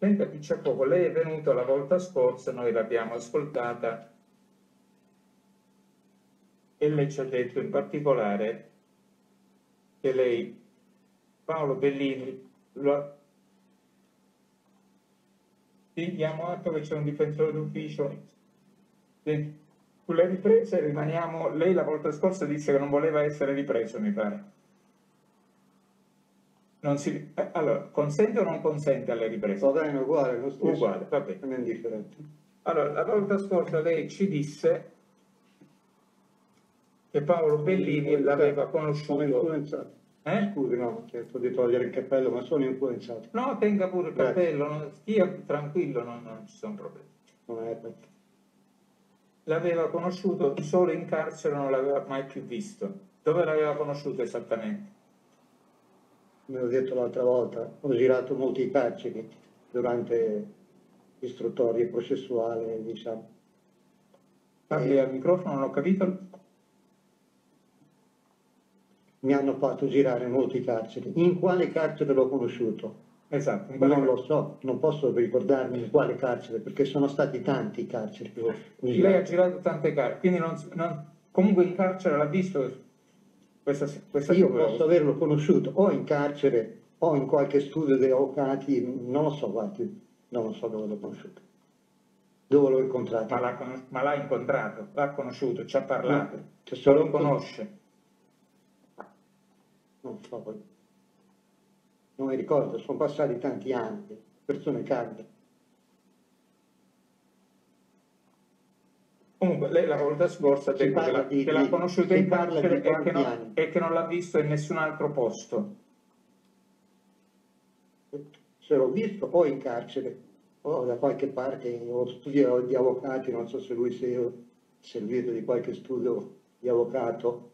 Senta Picciapoco, lei è venuto la volta scorsa, noi l'abbiamo ascoltata e lei ci ha detto in particolare che lei, Paolo Bellini, lo. Sì, diamo atto che c'è un difensore d'ufficio. Sulle riprese rimaniamo, lei la volta scorsa disse che non voleva essere ripreso, mi pare. Non si, eh, allora, consente o non consente alle riprese? Va bene, uguale, lo stesso. Uguale, va bene. Non è indifferente. Allora, la volta scorsa lei ci disse che Paolo Bellini l'aveva Sono conosciuto. influenzato. Eh? Scusi, no, cerco di togliere il cappello, ma sono influenzato. No, tenga pure il Grazie. cappello, non- stia tranquillo, non, non ci sono problemi. Non è perché. L'aveva conosciuto solo in carcere, non l'aveva mai più visto. Dove l'aveva conosciuto esattamente? Come ho detto l'altra volta, ho girato molti carceri durante l'istruttoria processuale, diciamo. Parli al microfono, non ho capito. Mi hanno fatto girare molti carceri. In quale carcere l'ho conosciuto? Esatto. Non lo so, non posso ricordarmi in quale carcere, perché sono stati tanti i carceri Lei ha girato. tante carte, quindi non, non- comunque in carcere l'ha visto questa, questa Io posso averlo conosciuto o in carcere o in qualche studio dei avvocati, non lo so, guardi, non lo so dove l'ho conosciuto. Dove l'ho incontrato? Ma l'ha, incontrato, l'ha conosciuto, ci ha parlato, Cioè, se solo lo conosce. Non so, poi. non mi ricordo, sono passati tanti anni, persone calde. Comunque, lei la volta scorsa ha detto che di- che l'ha si in carcere e che, non, e che non l'ha visto in nessun altro posto. Se l'ho visto o in carcere o da qualche parte, o studio di avvocati, non so se lui si è servito di qualche studio di avvocato.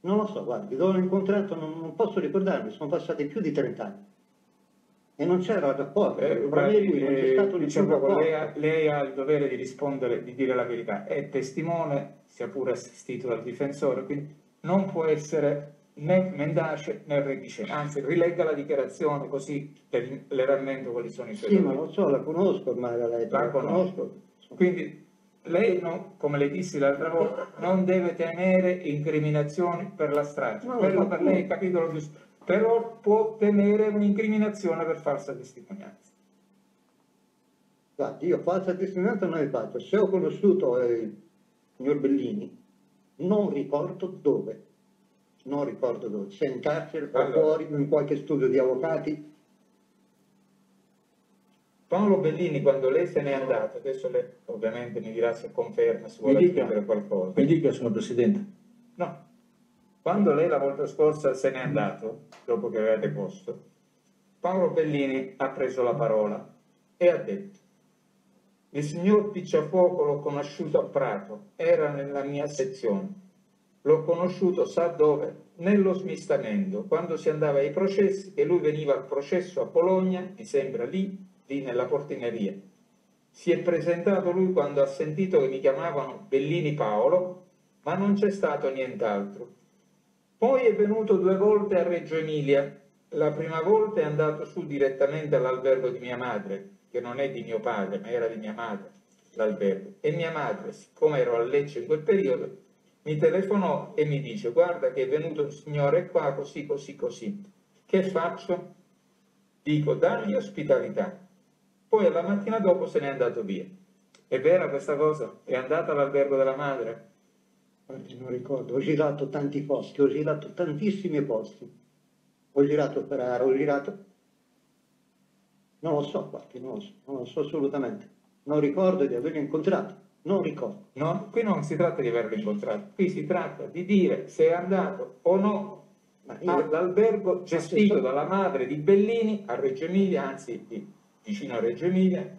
Non lo so, guardi, l'ho incontrato non, non posso ricordarmi, sono passati più di 30 anni. E non c'era rapporto, Eh, lui non c'è eh, stato diciamo, rapporto. lei, ha, lei ha il dovere di rispondere, di dire la verità. È testimone, sia pure assistito dal difensore, quindi non può essere né mendace né reticente. Anzi, rilegga la dichiarazione così le, le rammento quali sono i suoi Sì, ma doveri. lo so, la conosco ormai la lettera, La la conosco. conosco. Quindi lei, no- come le dissi l'altra volta, non deve temere incriminazioni per la strage. No, Quello ma per lei è capitolo giusto. Però può temere un'incriminazione per falsa testimonianza. Guardi, io falsa testimonianza non ne faccio. Se ho conosciuto eh, il signor Bellini, non ricordo dove. Non ricordo dove. Se in carcere, Allora. fuori, in qualche studio di avvocati. Paolo Bellini, quando lei se n'è andato, adesso lei ovviamente mi dirà se conferma, se vuole dica. aggiungere qualcosa. Mi dica, signor Presidente. No. Quando lei la volta scorsa se n'è andato, dopo che aveva deposto, Paolo Bellini ha preso la parola e ha detto il signor Picciafuoco l'ho conosciuto a Prato, era nella mia sezione. L'ho conosciuto, sa dove? Nello smistamento, quando si andava ai processi, che lui veniva al processo a Bologna, mi sembra lì, lì nella portineria. Si è presentato lui quando ha sentito che mi chiamavano Bellini Paolo, ma non c'è stato nient'altro. Poi è venuto due volte a Reggio Emilia. La prima volta è andato su direttamente all'albergo di mia madre, che non è di mio padre, ma era di mia madre, l'albergo. E mia madre, siccome ero a Lecce in quel periodo, mi telefonò e mi dice guarda che è venuto un signore qua così, così, così. Che faccio? Dico, dagli ospitalità. Poi alla mattina dopo se n'è andato via. È vera questa cosa? È andata all'albergo della madre? Guardi, non ricordo. Ho girato tanti posti, ho girato tantissimi posti. Ho girato Ferrara, ho girato... Non lo so, guardi, non lo so, non lo so assolutamente. Non ricordo di averlo incontrato. Non ricordo. No, qui non si tratta di averlo incontrato, qui si tratta di dire se è andato o no io- all'albergo gestito sto- dalla madre di Bellini a Reggio Emilia, anzi di- vicino a Reggio Emilia.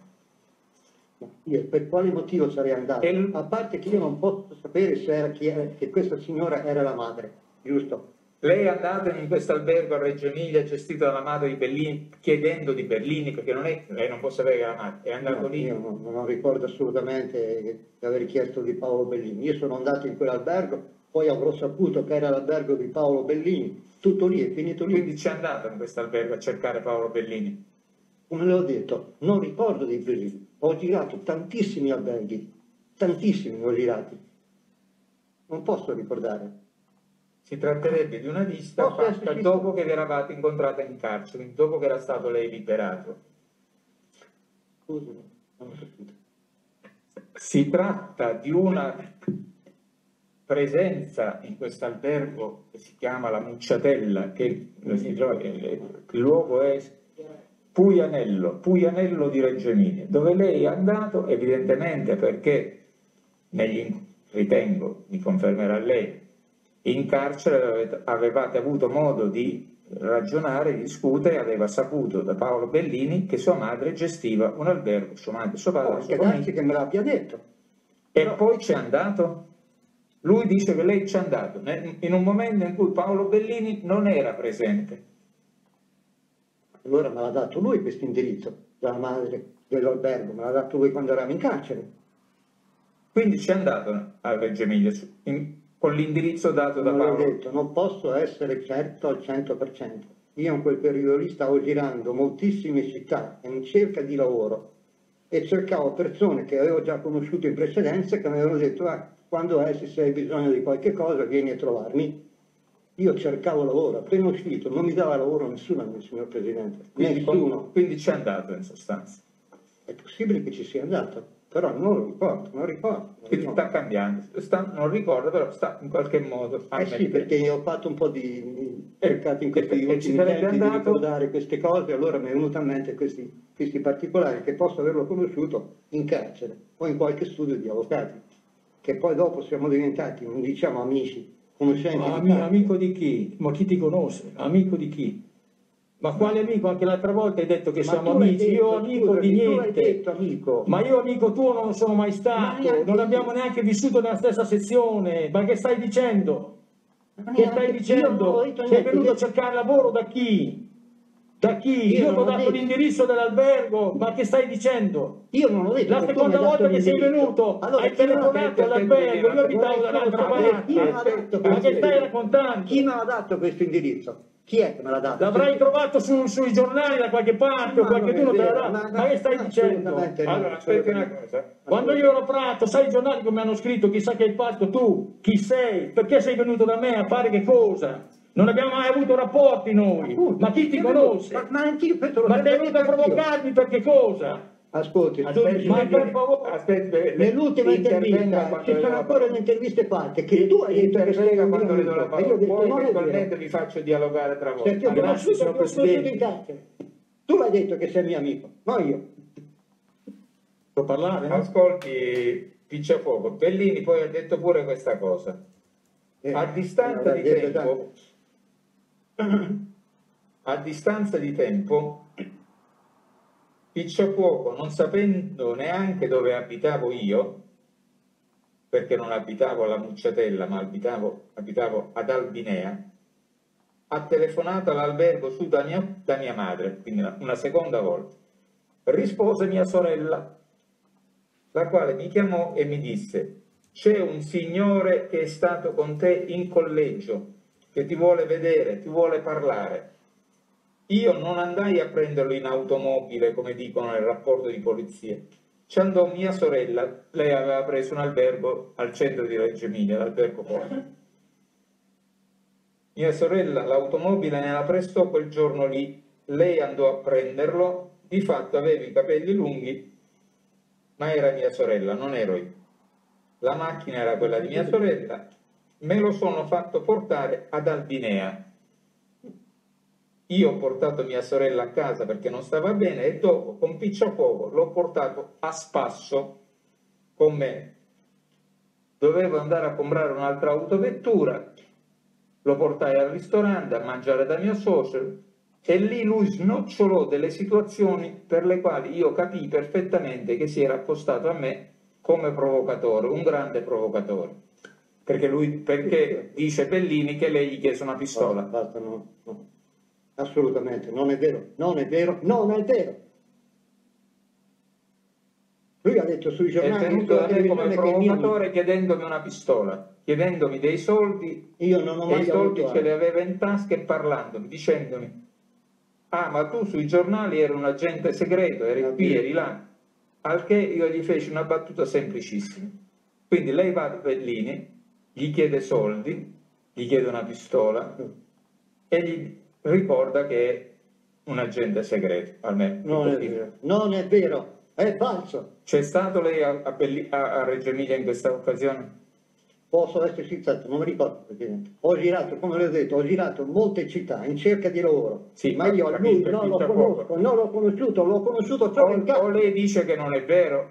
Ma Io per quale motivo sarei andato? E A parte che io non posso sapere se era chi era, che questa signora era la madre, giusto? Lei è andata in questo albergo a Reggio Emilia gestito dalla madre di Bellini chiedendo di Bellini perché non è, lei non può sapere che è la madre, è andato No, lì. io non, non ricordo assolutamente di aver chiesto di Paolo Bellini. Io sono andato in quell'albergo, poi avrò saputo che era l'albergo di Paolo Bellini. Tutto lì, è finito lì. Quindi c'è andato in questo albergo a cercare Paolo Bellini. come le ho detto, non ricordo dei presidi. Ho girato tantissimi alberghi, tantissimi ho girati. Non posso ricordare. Si tratterebbe di una vista Posso fatta dopo che vi eravate incontrata in carcere, dopo che era stato lei liberato. Scusami, non ho capito. Si tratta di una presenza in questo albergo che si chiama la Mucciatella, che si trova- il luogo è Puianello, Puianello di Reggio Emilia, dove lei è andato evidentemente perché, negli, ritengo, mi confermerà lei, in carcere avevate avuto modo di ragionare, di discutere, aveva saputo da Paolo Bellini che sua madre gestiva un albergo, sua madre, suo padre, anche sua darsi famiglia. che me l'abbia detto. E poi c'è andato. Lui dice che lei c'è andato ne- in un momento in cui Paolo Bellini non era presente. Allora me l'ha dato lui questo indirizzo, dalla madre dell'albergo, me l'ha dato lui quando eravamo in carcere. Quindi c'è andato a Reggio Emilia in- con l'indirizzo dato da Paolo. detto, non posso essere certo al 100%. Io in quel periodo lì stavo girando moltissime città in cerca di lavoro e cercavo persone che avevo già conosciuto in precedenza che mi avevano detto "Ah, quando è, se hai bisogno di qualche cosa vieni a trovarmi. Io cercavo lavoro, appena uscito, non mi dava lavoro nessuno, signor Presidente, Quindi, nessuno. quindi c'è andato in sostanza. È possibile che ci sia andato, però non lo ricordo, non ricordo. non Quindi ricordo. sta cambiando, sta- non ricordo, però sta in qualche modo Eh sì, perché io ho fatto un po' di cercato in questi ultimi tempi di andato? ricordare queste cose, allora mi è venuto a mente questi, questi particolari che posso averlo conosciuto in carcere o in qualche studio di avvocati, che poi dopo siamo diventati, non diciamo amici, conoscenti Ma di amico di chi? Ma chi ti conosce? Amico di chi? Ma quale amico? Anche l'altra volta hai detto che Ma siamo amici, detto, io amico scusami, di niente. detto amico. Ma io amico tuo non sono mai Ma stato, neanche non abbiamo neanche vissuto nella stessa sezione. Ma che stai dicendo? Ma Che neanche- stai non dicendo? Sei venuto a cercare lavoro da chi? Da chi? Io Io, non ti ho dato l'indirizzo dell'albergo, ma che stai dicendo? Io non ho detto La seconda volta che sei venuto Allora, hai telefonato all'albergo, io abitavo dall'altra parte. Ma che stai raccontando? Chi me l'ha dato questo indirizzo? Chi è che me l'ha dato? L'avrai trovato su- sui giornali da qualche parte o Ma qualcuno te l'ha dato. ma- Ma che stai dicendo? no. Allora, aspetti una cosa. Quando io ero Prato, sai i giornali come hanno scritto, chissà che hai fatto tu, chi sei, perché sei venuto da me a fare che cosa? Non abbiamo mai avuto rapporti noi, Appunto, ma chi ti conosce? Ma, ma anch'io l'ho Ma sei venuto a provocarmi per che cosa? Ascolti, Aspetti, ma per favore. aspetti, nell'ultima intervista ci sono ancora le interviste fatte che tu hai detto che sei un quando le do la parola, ho detto poi eventualmente vi faccio dialogare tra voi. Perché ho conosciuto conosciuto Presidente. in carcere. Tu l'hai detto che sei mio amico, non io. Può parlare? no? Ascolti, Picciafuoco, Bellini poi ha detto pure questa cosa. Eh, A distanza di tempo, tanto. a distanza di tempo, Picciafuoco, non sapendo neanche dove abitavo io, perché non abitavo alla Mucciatella, ma abitavo, abitavo ad Albinea, ha telefonato all'albergo su da mia, da mia madre, quindi una, una seconda volta. Rispose mia sorella, la quale mi chiamò e mi disse, c'è un signore che è stato con te in collegio, che ti vuole vedere, ti vuole parlare. Io non andai a prenderlo in automobile, come dicono nel rapporto di polizia. Ci andò mia sorella, lei aveva preso un albergo al centro di Reggio Emilia, l'albergo Poi. Mia sorella l'automobile ne la prestò quel giorno lì, lei andò a prenderlo, di fatto aveva i capelli lunghi, ma era mia sorella, non ero io. La macchina era quella di mia sorella, me lo sono fatto portare ad Albinea. Io ho portato mia sorella a casa perché non stava bene e dopo con picciafuoco l'ho portato a spasso con me. Dovevo andare a comprare un'altra autovettura, lo portai al ristorante a mangiare da mio socio e lì lui snocciolò delle situazioni per le quali io capii perfettamente che si era accostato a me come provocatore, un grande provocatore. Perché lui, perché dice Bellini che lei gli chiese una pistola. Basta, basta, no, no. Assolutamente, non è vero, non è vero, non è vero. Lui ha detto sui È giornali venuto sulla da me come il mio- provocatore chiedendomi una pistola, chiedendomi dei soldi io non ho e i mai soldi ce li aveva in tasca e parlandomi, dicendomi ah ma tu sui giornali eri un agente segreto, eri qui, eri là, al che io gli feci una battuta semplicissima. Quindi lei va a Bellini, gli chiede soldi, gli chiede una pistola e gli ricorda che è un agente segreto, almeno. Non è vero, non è vero, è falso. C'è stato lei a, a a- a Reggio Emilia in questa occasione? Posso essere sincero, non mi ricordo Presidente. Ho girato, come le ho detto, ho girato molte città in cerca di lavoro. Sì, ma io capito, lui non lo a conosco, non l'ho conosciuto, l'ho conosciuto solo in O, o lei dice che non è vero,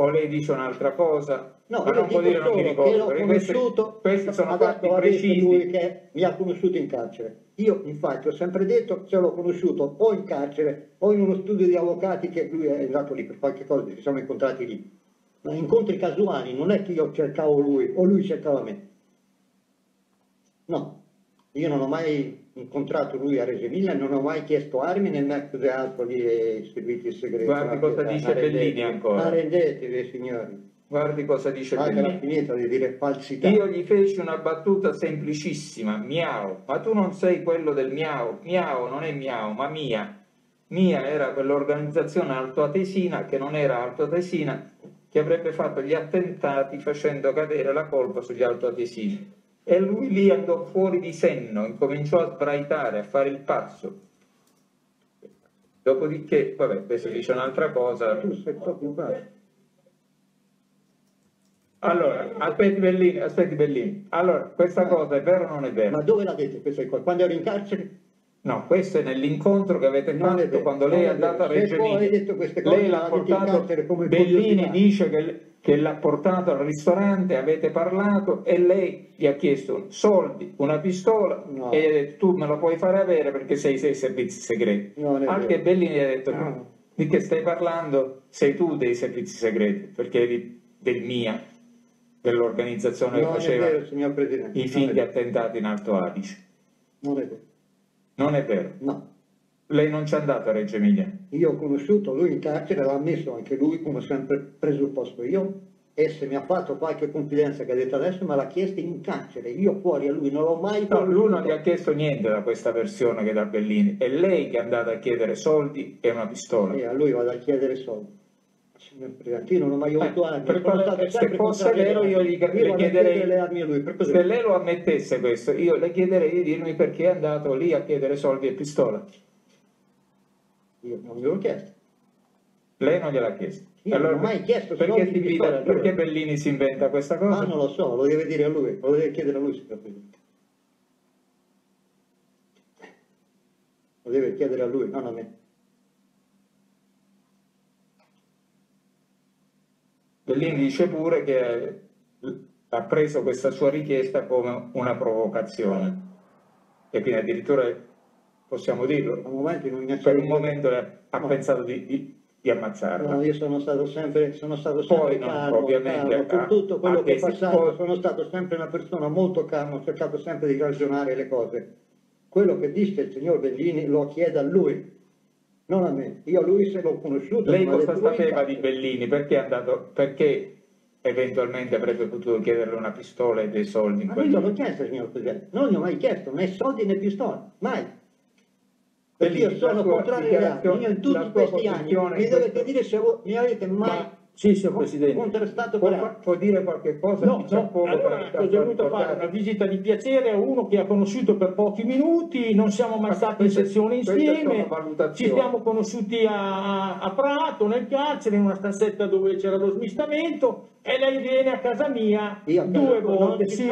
o lei dice un'altra cosa, No, ma non può dire non mi ricordo. che l'ho conosciuto, questi sono fatti precisi. lui che mi ha conosciuto in carcere. Io infatti ho sempre detto se l'ho conosciuto o in carcere o in uno studio di avvocati che lui è andato lì per qualche cosa, ci siamo incontrati lì. Ma incontri casuali, non è che io cercavo lui o lui cercava me. No, io non ho mai incontrato lui a Reggio Emilia, non ho mai chiesto armi né mai cose altro di servizi segreti. Guardi cosa dice Bellini ancora. Ma rendetevi signori. Guardi cosa dice Fatela Bellini. finita di dire falsità. Io gli feci una battuta semplicissima, miau, ma tu non sei quello del miau, miau non è miau, ma mia. Mia era quell'organizzazione altoatesina che non era altoatesina, che avrebbe fatto gli attentati facendo cadere la colpa sugli altoatesini. E lui lì andò fuori di senno, incominciò a sbraitare, a fare il pazzo. Dopodiché, vabbè, questo dice un'altra cosa, Tu sei proprio bravo. Allora, aspetti Bellini, aspetti Bellini. Allora, questa cosa è vera o non è vera? Ma dove l'ha detto questa cosa? Quando ero in carcere? No, questo è nell'incontro che avete Non fatto vero, quando lei è andata a Reggio Emilia. Lei l'ha portato, Bellini dice che, che l'ha portato al ristorante, avete parlato e lei gli ha chiesto soldi, una pistola No. e gli ha detto tu me lo puoi fare avere perché sei, sei servizi segreti. Al vero. Bellini gli ha detto No. di che stai parlando? Sei tu dei servizi segreti perché eri del MIA, dell'organizzazione che faceva vero, i figli attentati in Alto Adige. Non è vero. Non è vero. No. Lei non c'è andato a Reggio Emilia. Io ho conosciuto lui in carcere, l'ha ammesso anche lui, come sempre presupposto io, e se mi ha fatto qualche confidenza che ha detto adesso me l'ha chiesta in carcere. Io fuori a lui non l'ho mai No, lui non gli ha chiesto niente da questa versione che da Bellini. È lei che è andata a chiedere soldi e una pistola. E a lui vado a chiedere soldi. Signor io non ho mai avuto Eh, sono quale- stato se fosse vero io gli- armi. le chiederei- chiedere le armi a lui. Se lei lo ammettesse questo, io le chiederei di dirmi perché è andato lì a chiedere soldi e pistola. Io non gliel'ho chiesto. Lei non gliel'ha chiesto. Io non ho mai chiesto perché, soldi si invita- pistola a lui. perché Bellini si inventa questa cosa? Ah, non lo so, lo deve dire a lui, lo deve chiedere a lui, signor Presidente. Lo deve chiedere a lui, non a me. Bellini dice pure che ha preso questa sua richiesta come una provocazione e quindi addirittura possiamo dirlo, Al momento per un momento ha No. pensato di, di- di ammazzarla. No, io sono stato sempre, sono stato sempre Poi calmo, ovviamente, calmo. Ah, tutto quello che è passato sono stato sempre una persona molto calma, ho cercato sempre di ragionare le cose. Quello che dice il signor Bellini lo chiede a lui, non a me. Io a lui se l'ho conosciuto. Lei cosa sapeva di. Bellini? Perché è andato? Perché eventualmente avrebbe potuto chiederle una pistola e dei soldi Ma io l'ho chiesto, signor Presidente, non gli ho mai chiesto né soldi né pistole, mai. Perché io sono contrario dichiarazione- io in tutti questi anni. mi dovete dire se voi mi avete mai Ma- sì, signor Presidente. contrastato Può, per può dire qualche cosa? No, no, allora venuto a fare una visita di piacere a uno che ha conosciuto per pochi minuti, non siamo mai Ma stati in queste insieme, ci siamo conosciuti a, a Prato, nel carcere, in una stanzetta dove c'era lo smistamento e lei viene a casa mia Io due volte, sì,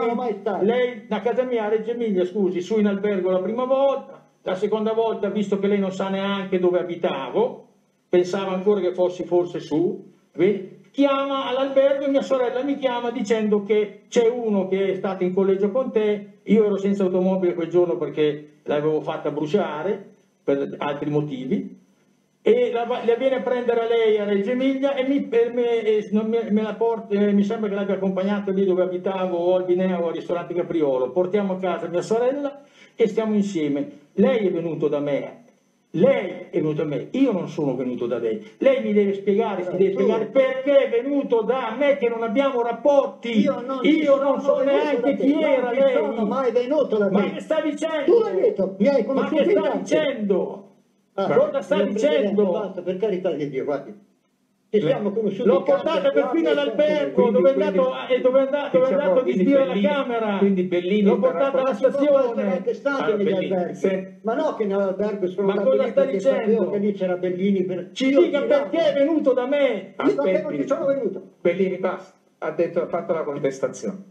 lei a casa mia a Reggio Emilia, scusi, su in albergo la prima volta, la seconda volta, visto che lei non sa neanche dove abitavo, pensava ancora che fossi forse su, chiama all'albergo e mia sorella mi chiama dicendo che c'è uno che è stato in collegio con te, io ero senza automobile quel giorno perché l'avevo fatta bruciare per altri motivi, e la, la viene a prendere a lei a Reggio Emilia e mi, e me, e me- me la porta, eh, mi sembra che l'abbia accompagnata lì dove abitavo o al Bineo o al ristorante Capriolo. Portiamo a casa mia sorella e stiamo insieme. Lei è venuto da me, lei è venuto da me, io non sono venuto da lei. Lei mi deve spiegare, si deve spiegare perché è venuto da me che non abbiamo rapporti. Io non, Io non so neanche chi era non lei. sono mai venuto da Ma te. che sta dicendo? Tu l'hai detto, mi hai Ma conosciuto che in sta dicendo? Ah, Cosa sta dicendo? Basta, per carità di Dio, guardi. Ci siamo conosciuti L'ho qua, perfino all'albergo Quindi- dove è quindi- andato, e dove è andato, dove è andato di quindi stire alla Camera. quindi Bellini L'ho verrà portata alla stazione. anche stati Allora, negli Bellini, alberghi. se- Ma no che nell'albergo sono Ma cosa sta dicendo? che lì c'era Bellini. Per... Ci dica perché è venuto da me. Io perché non Aspetti. ci sono venuto. Bellini basta, ha, detto, ha fatto la contestazione.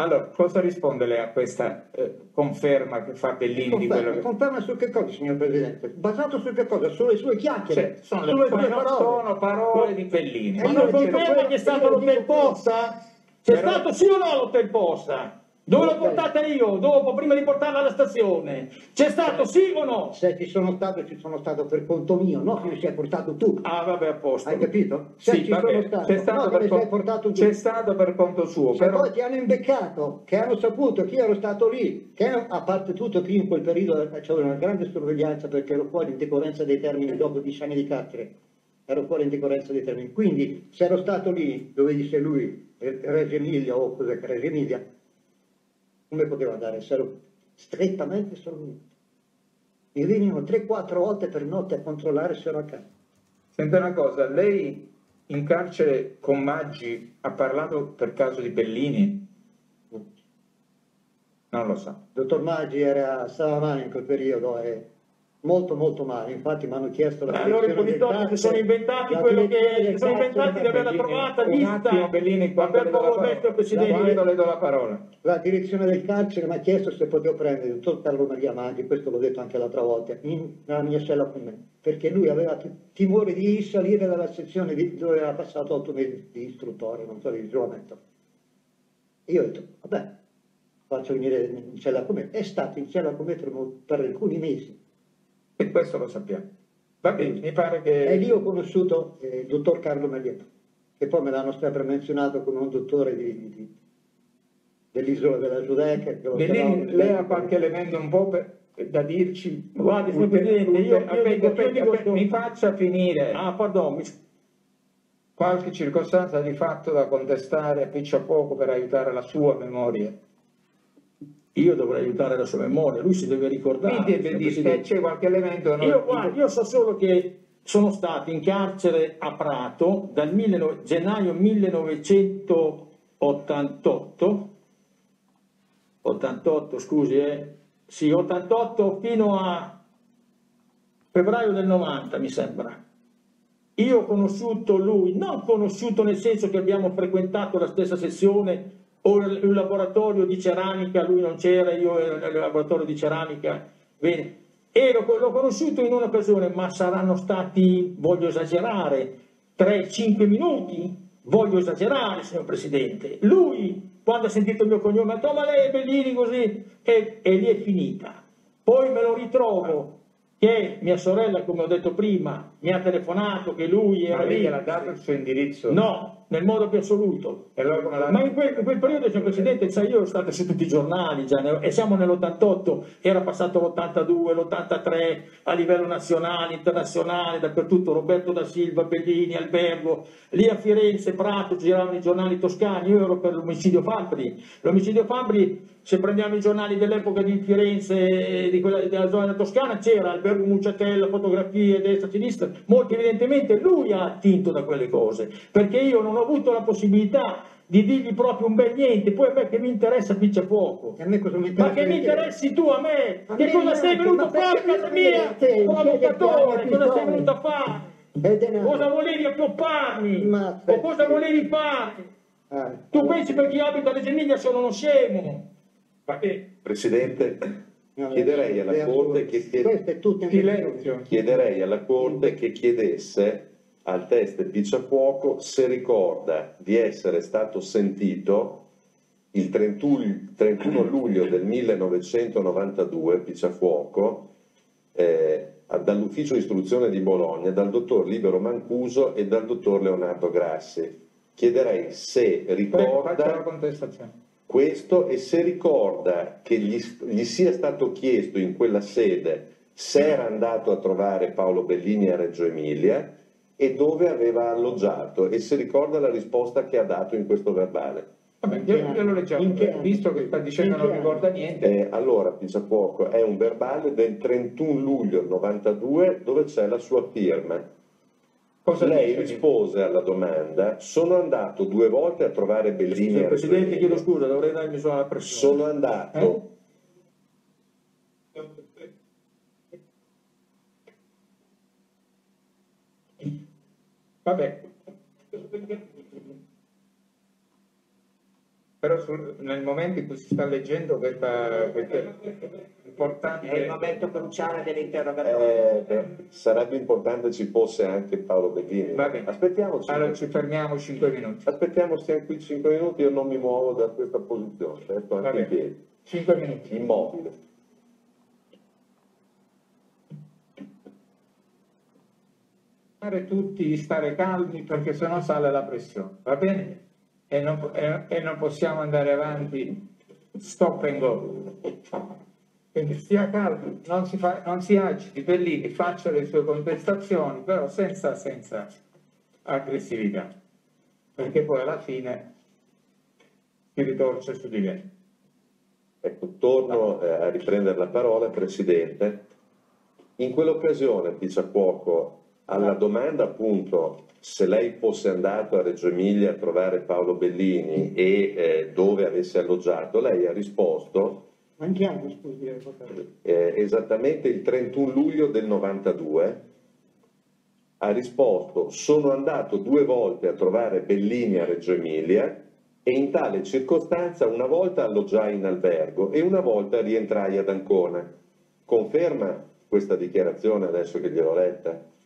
Allora, cosa risponde lei a questa eh, conferma che fa Bellini di quello Conferma, che... conferma su che cosa, signor Presidente? Basato su che cosa? Sulle sue chiacchiere, Cioè, sono, le, sulle sue parole. sono parole di Bellini. Ma non conferma che è stato dico posta? C'è Però- stato sì o no l'hotel posta? Dove l'ho portata io? Dopo, prima di portarla alla stazione? C'è stato sì o no? Se ci sono stato, ci sono stato per conto mio, no che mi sei portato tu. Ah, vabbè, a posto. Hai capito? Se Sì, ci vabbè, sono stato, c'è stato, no per, con- portato tu. c'è stato per conto suo, Se però poi ti hanno imbeccato, che hanno saputo che io ero stato lì, che a parte tutto che io in quel periodo c'avevo una grande sorveglianza perché ero fuori in decorrenza dei termini dopo 10 anni di carcere, ero fuori in decorrenza dei termini. Quindi se ero stato lì dove dice lui, Reggio Emilia o cos'è che Reggio Emilia, come poteva andare? Ero strettamente sorvegliato. Mi venivano 3-4 volte per notte a controllare se ero a casa. senta una cosa, lei in carcere con Maggi ha parlato per caso di Bellini? Non lo so. Dottor Maggi era, stava male in quel periodo e molto molto male, infatti mi hanno chiesto la allora i direzione del poliziotti si sono carcere, inventati la quello direzione che del si sono carcere, inventati di averla trovata lista. Bellini, Ma quando per le do la favore, parola. messo, Presidente. Quando le do la parola. La direzione del carcere mi ha chiesto se potevo prendere il dottor Carlo Maria Maggi, questo l'ho detto anche l'altra volta, in- nella mia cella con me, perché lui aveva ti- timore di salire dalla sezione di- dove aveva passato otto mesi di istruttore, non so, di giovamento. Io ho detto, vabbè, faccio venire in cella con me. È stato in cella con me per, per alcuni mesi. E questo lo sappiamo. Va bene, mi pare E lì che... ho conosciuto eh, il dottor Carlo Maglietto, che poi me l'hanno sempre menzionato come un dottore di- di- dell'isola della Giudecca. che chiamavano- lei ha qualche elemento un po' per- da dirci? Guardi, signor Presidente, io- io mi faccia finire. Ah, pardon, mi- Qualche circostanza di fatto da contestare a Picciapoco per aiutare la sua memoria? Io dovrei aiutare la sua memoria, lui si deve ricordare. Mi deve dire Presidente. c'è qualche elemento... no? Io, guarda, io so solo che sono stato in carcere a Prato dal 19 gennaio 1988, 88 scusi, eh, sì, 88 fino a febbraio del 90 mi sembra. Io ho conosciuto lui, non conosciuto nel senso che abbiamo frequentato la stessa sessione o il il laboratorio di ceramica, lui non c'era, io ero nel laboratorio di ceramica, bene. E l'ho, conosciuto in un'occasione, ma saranno stati, voglio esagerare, 3-5 minuti? Voglio esagerare, signor Presidente. Lui, quando ha sentito il mio cognome, ha detto, "Oh, ma lei è Bellini così, e, e lì è finita. Poi me lo ritrovo che mia sorella, come ho detto prima, mi ha telefonato che lui Ma era lei lì. gliel'ha dato il suo indirizzo? No, nel modo più assoluto. Allora Ma in quel, in quel periodo, signor Presidente, sai, io ero stato su tutti i giornali già, ne- e siamo nell'88, era passato l'82, l'83, a livello nazionale, internazionale, dappertutto, Roberto da Silva, Bellini, Albergo, lì a Firenze, Prato, giravano i giornali toscani, io ero per l'omicidio Fabbri. L'omicidio Fabbri, se prendiamo i giornali dell'epoca di Firenze, di quella, della zona toscana, c'era Albergo Mucciatella, fotografie, destra, sinistra, molto evidentemente lui ha attinto da quelle cose, perché io non ho avuto la possibilità di dirgli proprio un bel niente, poi a me che mi interessa piccia poco. E a me cosa mi interessa? Ma che mi niente? interessi tu a me? A che me cosa sei niente, venuto a ma fare a casa mi mia? che cosa sei venuto a fare? Cosa volevi appiopparmi? Ma o cosa volevi fare? Ah, Tu pensi perché io abito a Reggio Emilia sono uno scemo? Ma che Presidente, no, chiederei alla è Corte assurdo. che chiede- Questo è tutto in silenzio. chiederei alla Corte che chiedesse al test Picciafuoco se ricorda di essere stato sentito il 31, 31 luglio del 1992, Picciafuoco, eh, dall'ufficio istruzione di Bologna, dal dottor Libero Mancuso e dal dottor Leonardo Grassi. Chiederei se ricorda questo e se ricorda che gli, gli sia stato chiesto in quella sede se era andato a trovare Paolo Bellini a Reggio Emilia e dove aveva alloggiato e se ricorda la risposta che ha dato in questo verbale. Vabbè, io, io lo leggiamo, anno? visto che sta dicendo non ricorda niente. Eh, allora, Pizzafuoco, è un verbale del 31 luglio 92 dove c'è la sua firma. Cosa Lei dice? rispose alla domanda, sono andato due volte a trovare Bellini a Presidente, chiedo scusa, dovrei darmi sulla pressione. Sono andato Vabbè. Però sul- nel momento in cui si sta leggendo questa, questa importante... È il momento cruciale dell'interrogatorio. Eh, sarebbe importante ci fosse anche Paolo Bellini. Va bene. Aspettiamo Allora 5 ci fermiamo 5 minuti. Aspettiamo, stiamo qui 5 minuti, io non mi muovo da questa posizione, resto Va anche in piedi, 5 minuti. immobile. Tutti di stare calmi perché sennò sale la pressione, va bene? E non, e- e non possiamo andare avanti stop and go. Quindi stia calmo, non si, fa- non si agiti, Bellini faccia le sue contestazioni, però senza, senza aggressività, perché poi alla fine si ritorce su di lei. Ecco, torno eh, a riprendere la parola, Presidente. In quell'occasione, Picciacuoco, alla domanda appunto se lei fosse andato a Reggio Emilia a trovare Paolo Bellini e eh, dove avesse alloggiato, lei ha risposto Ma in che anno, scusi, avvocato? eh, esattamente il 31 luglio del 92, ha risposto sono andato due volte a trovare Bellini a Reggio Emilia e in tale circostanza una volta alloggiai in albergo e una volta rientrai ad Ancona. Conferma questa dichiarazione adesso che gliel'ho letta?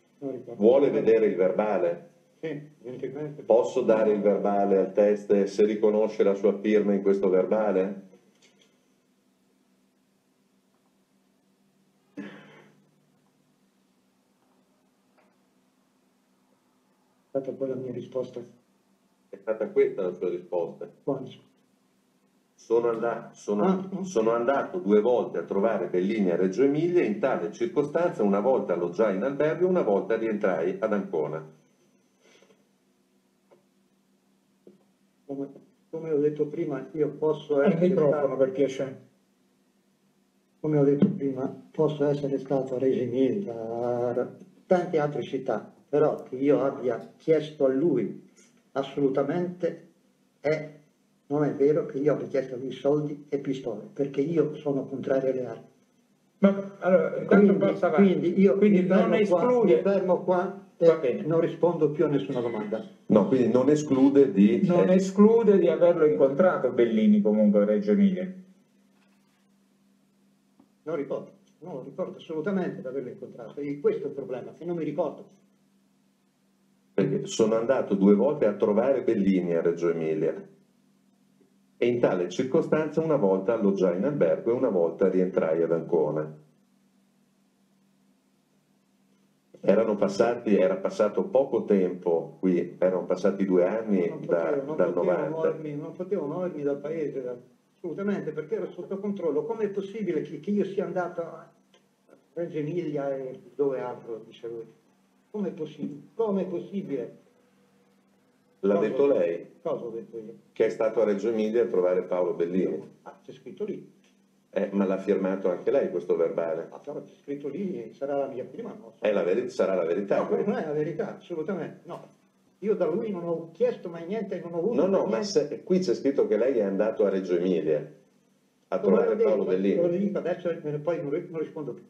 Vuole vedere il verbale? Sì. Posso dare il verbale al test se riconosce la sua firma in questo verbale? È stata poi la mia risposta. È stata questa la sua risposta. Quando? Sono andato, sono- Ah. sono andato due volte a trovare Bellini a Reggio Emilia, in tale circostanza una volta alloggiai in albergo e una volta rientrai ad Ancona. Come, come ho detto prima, io posso Il essere microfono stato, per piacere. come ho detto prima, posso essere stato a Reggio Emilia, a tante altre città, però che io abbia chiesto a lui assolutamente è, non è vero che io abbia chiesto a lui soldi e pistole, perché io sono contrario alle armi. Ma, allora, Quindi, quindi io Quindi mi, non fermo qua, esclude, mi fermo qua e non rispondo più a nessuna domanda. No, quindi non esclude di... non eh, esclude di averlo incontrato Bellini comunque a Reggio Emilia. Non ricordo, non ricordo assolutamente di averlo incontrato. E questo è il problema, che non mi ricordo. perché sono andato due volte a trovare Bellini a Reggio Emilia e in tale circostanza una volta alloggiai in albergo e una volta rientrai ad Ancona. Erano passati, era passato poco tempo qui, erano passati due anni non da- potevo, non dal potevo 90. muovermi, non potevo muovermi dal paese, da- assolutamente, perché ero sotto controllo. Com'è possibile che, che io sia andato a Reggio Emilia e dove altro, dice lui? Com'è possibile? Com'è possibile? L'ha Cosa- detto lei, Cosa ho detto io? che è stato a Reggio Emilia a trovare Paolo Bellini. Ah, c'è scritto lì. Eh, ma l'ha firmato anche lei questo verbale. Ah, però c'è scritto lì, sarà la mia prima, no? È la veri- sarà la verità. No, non è la verità, assolutamente. No. Io da lui non ho chiesto mai niente, non ho avuto No, no, ma se- qui c'è scritto che lei è andato a Reggio Emilia a Come trovare detto, Paolo Lo Bellini. dico adesso e poi non, non rispondo più.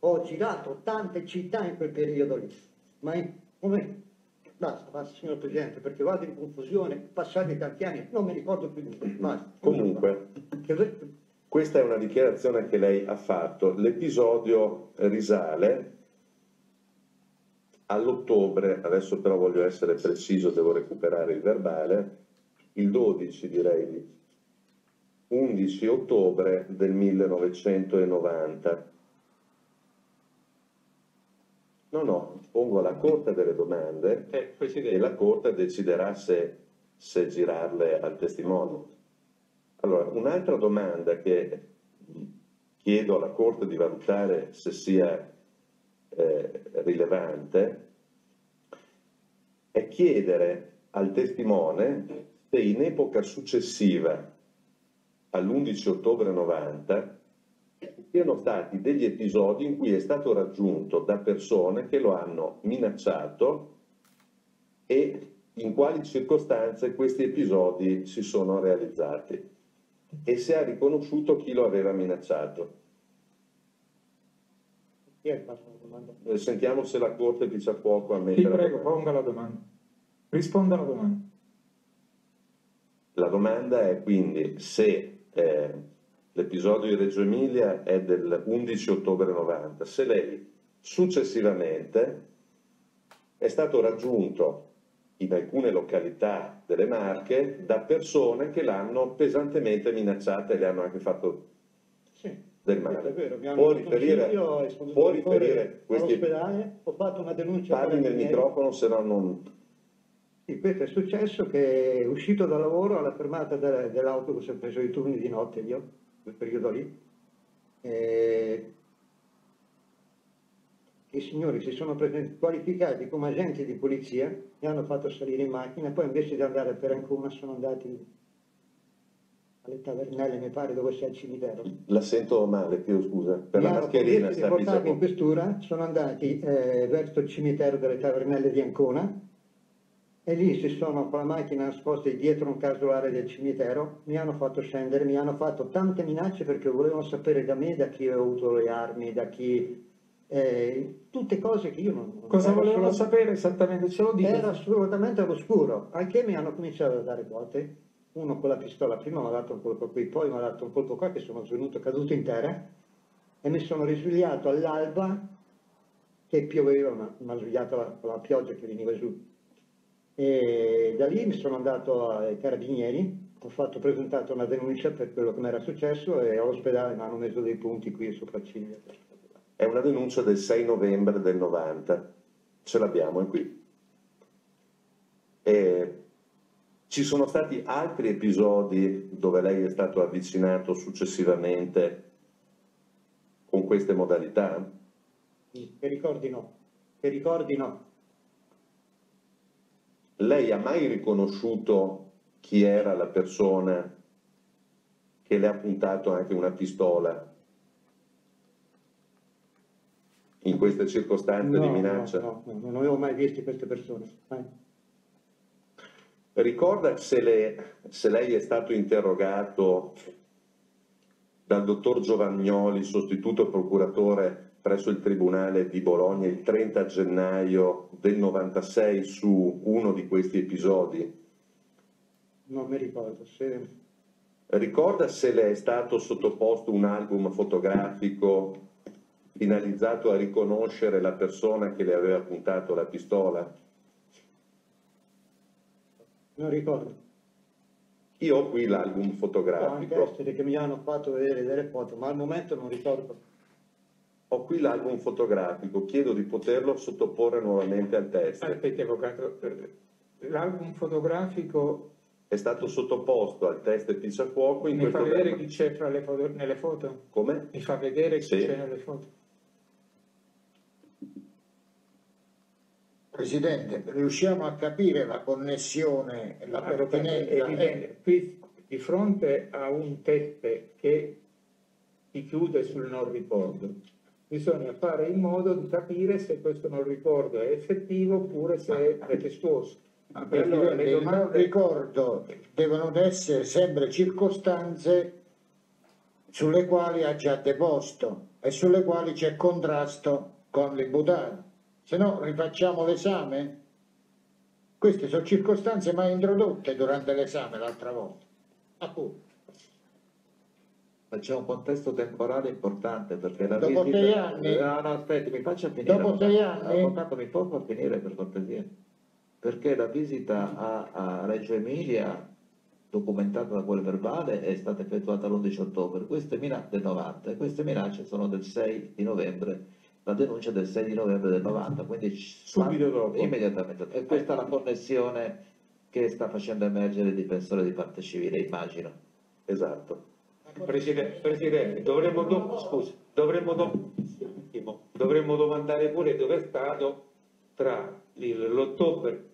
Ho girato tante città in quel periodo lì, ma in- come... Basta, basta signor Presidente, perché vado in confusione, passati tanti anni, non mi ricordo più. Basta. Comunque, questa è una dichiarazione che lei ha fatto. L'episodio risale all'ottobre, adesso però voglio essere preciso, devo recuperare il verbale, il 12 direi di 11 ottobre del 1990. No, no, pongo alla Corte delle domande Eh, e la Corte deciderà se, se girarle al testimone. Allora, un'altra domanda che chiedo alla Corte di valutare se sia eh, rilevante è chiedere al testimone se in epoca successiva all'11 ottobre 90 siano stati degli episodi in cui è stato raggiunto da persone che lo hanno minacciato e in quali circostanze questi episodi si sono realizzati e se ha riconosciuto chi lo aveva minacciato. Eh, Sentiamo se la Corte dice a fuoco a Ti mettere... prego, ponga la domanda. Risponda alla domanda. La domanda è quindi se eh, l'episodio di Reggio Emilia è del 11 ottobre 90, se lei successivamente è stato raggiunto in alcune località delle Marche da persone che l'hanno pesantemente minacciata e le hanno anche fatto Sì. del È male. vero, mi hanno Può riferire, può riferire questi... all'ospedale, ho fatto una denuncia Parli nel microfono, se no non... Sì, questo è successo che uscito da lavoro alla fermata de- dell'autobus ho preso i turni di notte io, quel periodo lì, e i signori si sono presenti- qualificati come agenti di polizia, mi hanno fatto salire in macchina, poi invece di andare per Ancona sono andati alle tavernelle, mi pare, dove c'è il cimitero. La sento male, chiedo scusa. Per Mi la hanno mascherina di sta portarmi in questura, sono andati eh, verso il cimitero delle tavernelle di Ancona e lì si sono con la macchina nascosti dietro un casolare del cimitero, mi hanno fatto scendere, mi hanno fatto tante minacce perché volevano sapere da me da chi avevo avuto le armi, da chi... eh, tutte cose che io non... Cosa volevano sapere esattamente? Ce lo dico. Era assolutamente all'oscuro, al che mi hanno cominciato a dare botte, uno con la pistola, prima mi ha dato un colpo qui, poi mi ha dato un colpo qua che sono svenuto caduto in terra e mi sono risvegliato all'alba che pioveva, ma mi ha svegliato la, la pioggia che veniva giù. E da lì mi sono andato ai carabinieri, ho fatto presentato una denuncia per quello che mi era successo e all'ospedale mi hanno messo dei punti qui sopra sopracciglia. È una denuncia del 6 novembre del 90. Ce l'abbiamo, è qui. E ci sono stati altri episodi dove lei è stato avvicinato successivamente con queste modalità? Che ricordi no, che ricordi no. Lei ha mai riconosciuto chi era la persona che le ha puntato anche una pistola in queste circostanze di No, minaccia? No, no, no, non avevo mai visto queste persone. mai. Ricorda se, le- se lei è stato interrogato dal dottor Giovagnoli, sostituto procuratore presso il Tribunale di Bologna il 30 gennaio del 96 su uno di questi episodi? Non mi ricordo. Se... Ricorda se le è stato sottoposto un album fotografico finalizzato a riconoscere la persona che le aveva puntato la pistola? Non ricordo. Io ho qui l'album Può anche fotografico. essere che mi hanno fatto vedere delle foto, ma al momento non ricordo. Ho qui l'album fotografico, chiedo di poterlo sottoporre nuovamente al test. Aspetti, avvocato. eh, L'album fotografico È stato sottoposto al test Pizzafuoco in mi fa vedere chi c'è fra le foto, nelle foto? Come? Mi fa vedere chi Sì. c'è nelle foto? Presidente, riusciamo a capire la connessione, la Ah, È pertinenza? evidente. Qui di fronte a un test che ti chiude sul non ricordo, bisogna fare in modo di capire se questo non ricordo è effettivo oppure se è pretestuoso. Ma E allora le domande ricordo devono essere sempre circostanze sulle quali ha già deposto e sulle quali c'è contrasto con l'imputato. Se no rifacciamo l'esame? Queste sono circostanze mai introdotte durante l'esame l'altra volta. Appunto. Ma c'è un contesto temporale importante perché la Dopo visita... sei anni? No, no, aspetti, mi faccia finire. Dopo sei anni? Avvocato, mi può far finire per cortesia? Perché la visita a, a Reggio Emilia, documentata da quel verbale, è stata effettuata l'11 ottobre. Queste minacce del 90 e queste minacce sono del 6 di novembre. La denuncia del 6 di novembre del 90, quindi Subito dopo. Immediatamente. E questa è la connessione che sta facendo emergere il difensore di parte civile, immagino. Esatto. Presidente, Presidente, dovremmo, do- scusi, dovremmo, do- dovremmo domandare pure dove è stato tra il- l'ottobre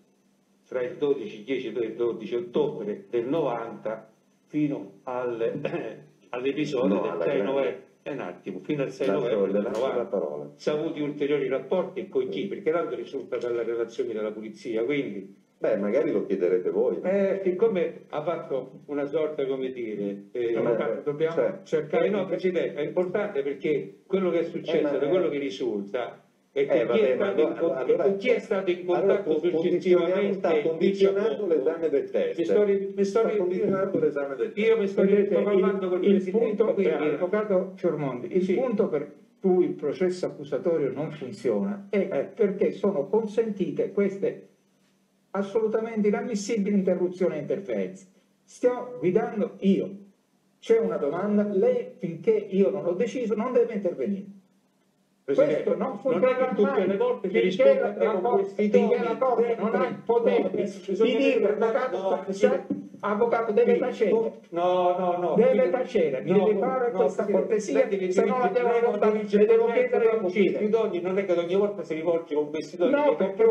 fra il 12, 10 e 12 ottobre del 90 fino al- all'episodio No, del alla 6 grande. novembre, eh, un attimo, fino al 6 Lascio- novembre del lascio la 90 parola. si ha avuto ulteriori rapporti e con chi? Perché tanto risulta dalle relazioni della polizia, quindi Beh, magari lo chiederete voi. eh, siccome ha fatto una sorta, come dire, eh, Avvocato, dobbiamo cioè, cercare eh, no, di... Presidente, è importante perché quello che è successo, Eh, da quello che risulta, è che Eh, chi, vabbè, è stato in, allora- con- allora- con chi è stato in Allora, contatto con- condizioniamo- successivamente sta condizionando l'esame del test. Mi sto, mi sto Sta condizionando l'esame del test. io mi sto, parlando col il, il Presidente, punto, eh, quindi- avvocato Fiormondi, il Sì. punto per cui il processo accusatorio non funziona è Eh. perché sono consentite queste assolutamente inammissibili interruzioni e interferenze. Stiamo guidando io, c'è una domanda, lei finché io non ho deciso non deve intervenire. Questo non che tutte le volte che Finché risponde la, a te la, con questi toni, la Corte non ha il potere di dire dire- avvocato, deve tacere. No, no, no. Deve tacere, mi deve fare questa cortesia, se no la devo portare- le devo chiedere questi doni, non è che ogni volta si rivolge con questi doni. No, perché-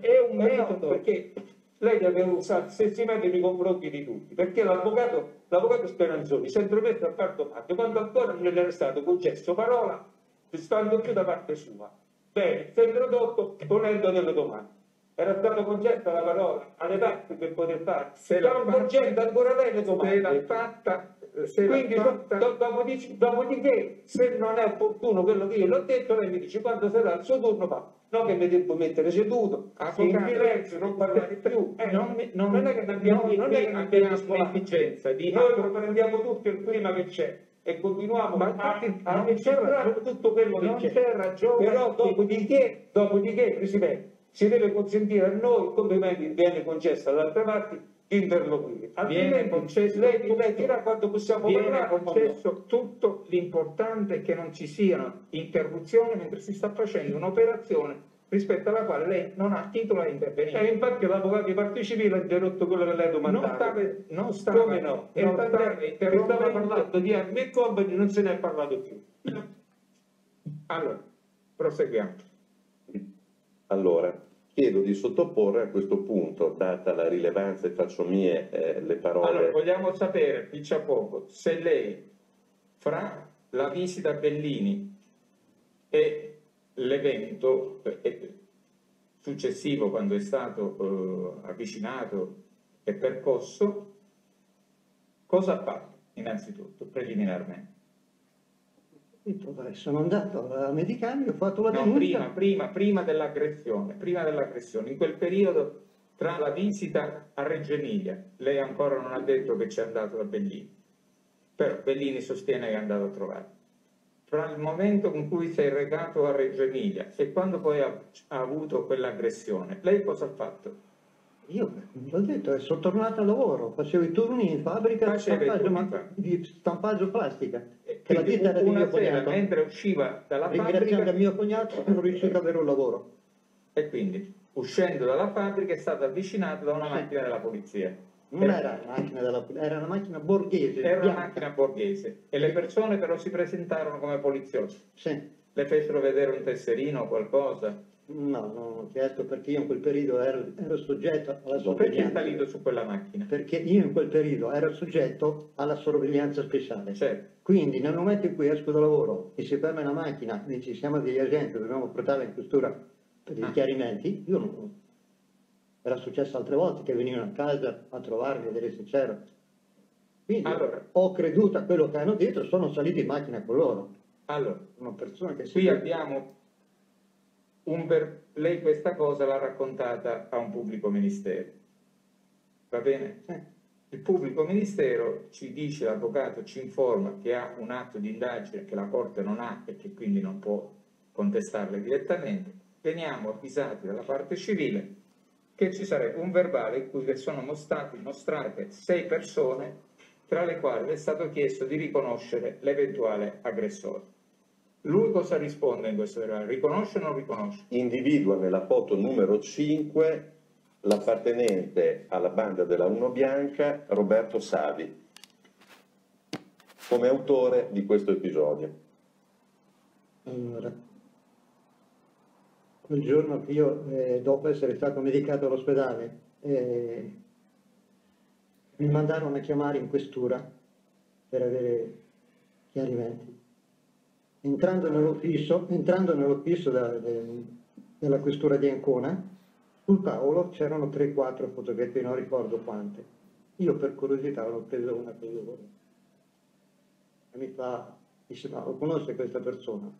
è un metodo. Perché lei deve usare se si mette nei confronti di tutti, perché l'avvocato, l'avvocato Speranzoni si è intromesso a far domande quando ancora non gli era stato concesso parola, stando più da parte sua. Bene, è introdotto ponendo delle domande. Era stato concessa la parola alle parti per poter fare. Se fatta- concedendo ancora lei le Se l'ha domande. fatta, se Quindi, fatta- do- dopodiché, dopodiché, se non è opportuno quello che io l'ho detto, lei mi dice quando sarà il suo turno fa. No che mi devo mettere seduto, in Avvocato, silenzio, non parlare più. Eh, non mi- non- non è che abbiamo, noi non è che abbiamo l'esigenza di- Noi lo prendiamo tutto il clima che c'è e continuiamo Ma a, infatti a ragione- tutto quello che non c'è. c'è ragione Però di- dopodiché, dopodiché, Presidente, si deve consentire a noi, come viene viene concesso all'altra parte, di interloquire. Viene concesso lei, tutto. lei dirà quando possiamo viene parlare. no. concesso tutto, l'importante è che non ci siano interruzioni mentre si sta facendo un'operazione rispetto alla quale lei non ha titolo a E intervenire. infatti l'avvocato di parte civile ha interrotto quello che lei Non domandava. stava, non stava, Come no? E non stava stava parlando di armi e compagni, non se ne è parlato più. Allora, proseguiamo. Allora, chiedo di sottoporre a questo punto, data la rilevanza e faccio mie eh, le parole. Allora, vogliamo sapere, c'è poco, se lei, fra la visita a Bellini e l'evento eh, successivo, quando è stato eh, avvicinato e percosso, cosa ha fatto innanzitutto, preliminarmente? Sono andato a medicarmi, ho fatto la No, denuncia. prima, prima, prima dell'aggressione, prima dell'aggressione, in quel periodo tra la visita a Reggio Emilia, lei ancora non ha detto che c'è andato da Bellini, però Bellini sostiene che è andato a trovare. Fra il momento in cui si è recato a Reggio Emilia e quando poi ha, ha avuto quell'aggressione, lei cosa ha fatto? Io l'ho detto, sono tornato al lavoro, facevo i turni in fabbrica di stampaggio, ma- di stampaggio plastica. E Che la ditta era di una mio sera, cognato. mentre usciva dalla fabbrica, mio cognato sono riuscito ad avere un lavoro. e quindi uscendo dalla fabbrica è stato avvicinato da una Sì. macchina della polizia. Non era una macchina della era una macchina borghese. Era una bianca. macchina borghese e le persone però si presentarono come poliziotti. Sì. Le fecero vedere un tesserino o qualcosa. No, non ho chiesto perché io in quel periodo ero, ero soggetto alla Perché è sorveglianza. salito su quella macchina? Perché io in quel periodo ero soggetto alla sorveglianza speciale. Certo. Quindi nel momento in cui esco da lavoro e si ferma una macchina, dici siamo degli agenti, dobbiamo portarla in questura per Ah. i chiarimenti, io non... Era successo altre volte che venivano a casa a trovarmi, a vedere se c'ero. Quindi Allora. ho creduto a quello che hanno detto, sono salito in macchina con loro. Allora, Una persona che si... qui abbiamo un per... lei questa cosa l'ha raccontata a un pubblico ministero. Va bene? Sì. Il pubblico ministero ci dice, l'avvocato ci informa che ha un atto di indagine che la Corte non ha e che quindi non può contestarle direttamente. Veniamo avvisati dalla parte civile che ci sarebbe un verbale in cui sono state mostrate sei persone, tra le quali le è stato chiesto di riconoscere l'eventuale aggressore. Lui cosa risponde in questo verbale? Riconosce o non riconosce? individua nella foto numero 5 l'appartenente alla banda della Uno Bianca Roberto Savi come autore di questo episodio. Allora, quel giorno che io, eh, dopo essere stato medicato all'ospedale, eh, mi mandarono a chiamare in questura per avere chiarimenti. Entrando nell'ufficio, nell'ufficio da- de- della questura di Ancona, sul tavolo c'erano 3-4 fotografie, non ricordo quante. Io per curiosità l'ho preso una io volevo. E mi fa, dice, ma lo conosce questa persona?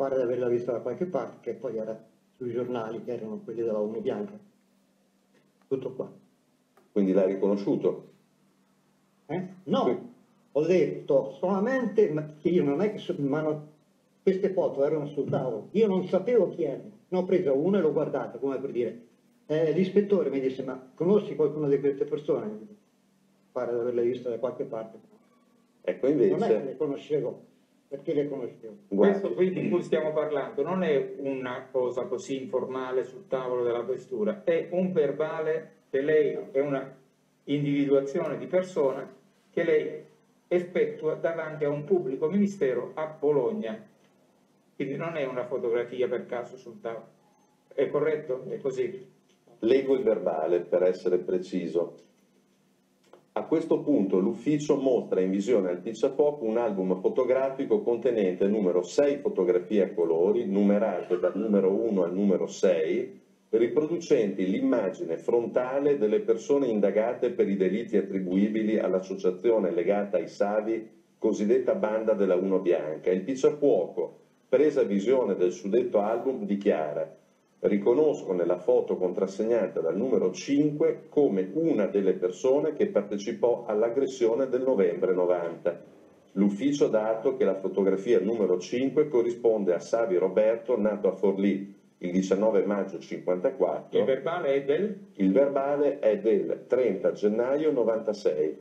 Pare di averla vista da qualche parte, che poi era sui giornali, che erano quelli della Uno Bianca. Tutto qua. Quindi l'ha riconosciuto. Eh? No, ho detto solamente ma io non è che so- ma no- queste foto erano sul tavolo, io non sapevo chi erano, ne ho preso una e l'ho guardata come per dire. Eh, l'ispettore mi disse: Ma conosci qualcuna di queste persone? Pare di averle viste da qualche parte. Ecco Non è che invece, le conoscevo, perché le conoscevo. Questo qui di cui stiamo parlando non è una cosa così informale sul tavolo della questura, è un verbale che lei, è una individuazione di persona che lei effettua davanti a un pubblico ministero a Bologna. Quindi non è una fotografia per caso sul tavolo. È corretto? È così? leggo il verbale per essere preciso. A questo punto l'ufficio mostra in visione al Picciapoco un album fotografico contenente numero 6 fotografie a colori, numerate dal numero 1 al numero 6, riproducenti l'immagine frontale delle persone indagate per i delitti attribuibili all'associazione legata ai Savi, cosiddetta banda della Uno Bianca. Il Picciafuoco, presa visione del suddetto album, dichiara Riconosco nella foto contrassegnata dal numero 5 come una delle persone che partecipò all'aggressione del novembre 90. L'ufficio ha dato che la fotografia numero 5 corrisponde a Savi Roberto, nato a Forlì il 19 maggio 54. Il verbale è del... Il verbale è del 30 gennaio 96.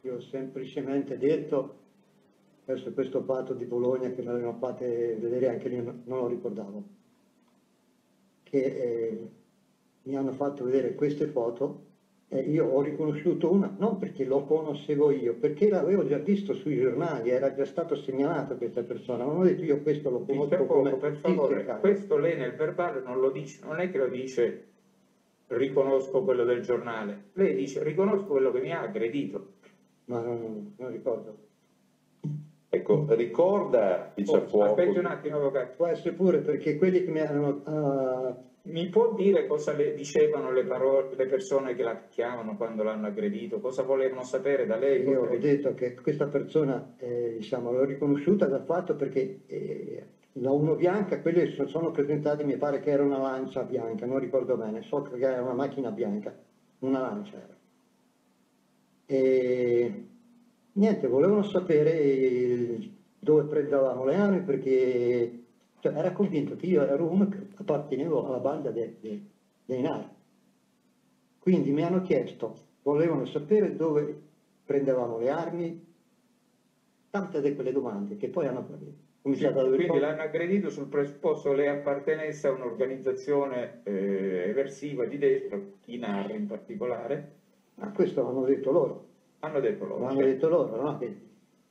Io ho semplicemente detto, verso questo fatto di Bologna che me l'avevano fatte vedere anche non non lo ricordavo, che eh, mi hanno fatto vedere queste foto e io ho riconosciuto una, non perché lo conoscevo io, perché l'avevo già visto sui giornali, era già stato segnalato questa persona, non ho detto io questo lo Dice conosco poco, come per favore, questo lei nel verbale non lo dice, non è che lo dice riconosco quello del giornale, lei dice riconosco quello che mi ha aggredito. Ma non, non ricordo. Ecco, ricorda Oh, Picciafuoco. aspetti un attimo, avvocato. Può essere pure perché quelli che mi hanno... ah, Mi può dire cosa le dicevano le, parole, le persone che la chiamano quando l'hanno aggredito? Cosa volevano sapere da lei? Io ho detto che questa persona, eh, diciamo, l'ho riconosciuta dal fatto perché eh, la Uno Bianca, quelle so- sono presentati, mi pare che era una lancia bianca, non ricordo bene, so che era una macchina bianca, una lancia era. E niente, volevano sapere dove prendevamo le armi perché cioè, era convinto che io ero uno che appartenevo alla banda de- de- dei Nari. Quindi mi hanno chiesto, volevano sapere dove prendevamo le armi, tante di quelle domande che poi hanno cominciato a Quindi l'hanno aggredito sul presupposto lei appartenesse a un'organizzazione eh, eversiva di destra, i NAR in particolare, Ma questo l'hanno detto loro, hanno detto loro. l'hanno detto loro, no? Che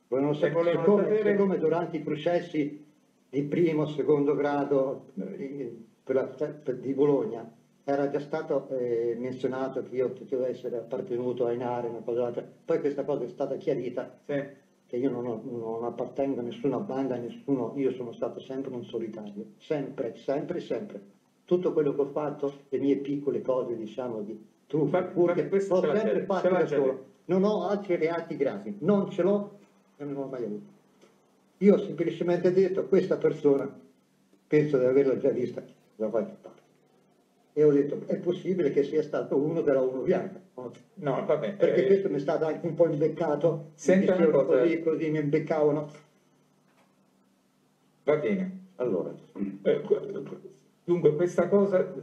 volevano sapere, sapere- siccome durante i processi di primo, secondo grado eh, per la- per- di Bologna era già stato eh, menzionato che io potevo essere appartenuto ai Nari, una cosa altra. poi questa cosa è stata chiarita Sì. che io non, ho- non appartengo a nessuna banda, a nessuno, io sono stato sempre un solitario, sempre, sempre, sempre. Tutto quello che ho fatto, le mie piccole cose, diciamo, di questo l'ho ce l'ha sempre fatto da solo. Non ho altri reati gravi, non ce l'ho e non l'ho mai avuto. Io ho semplicemente detto, questa persona, penso di averla già vista da qualche parte. E ho detto, è possibile che sia stato uno della Uno Bianca. no? Vabbè. Perché eh, questo mi è stato anche un po' imbeccato, Senta una cosa. così, così mi imbeccavano. Va bene. Allora, Eh, dunque, questa cosa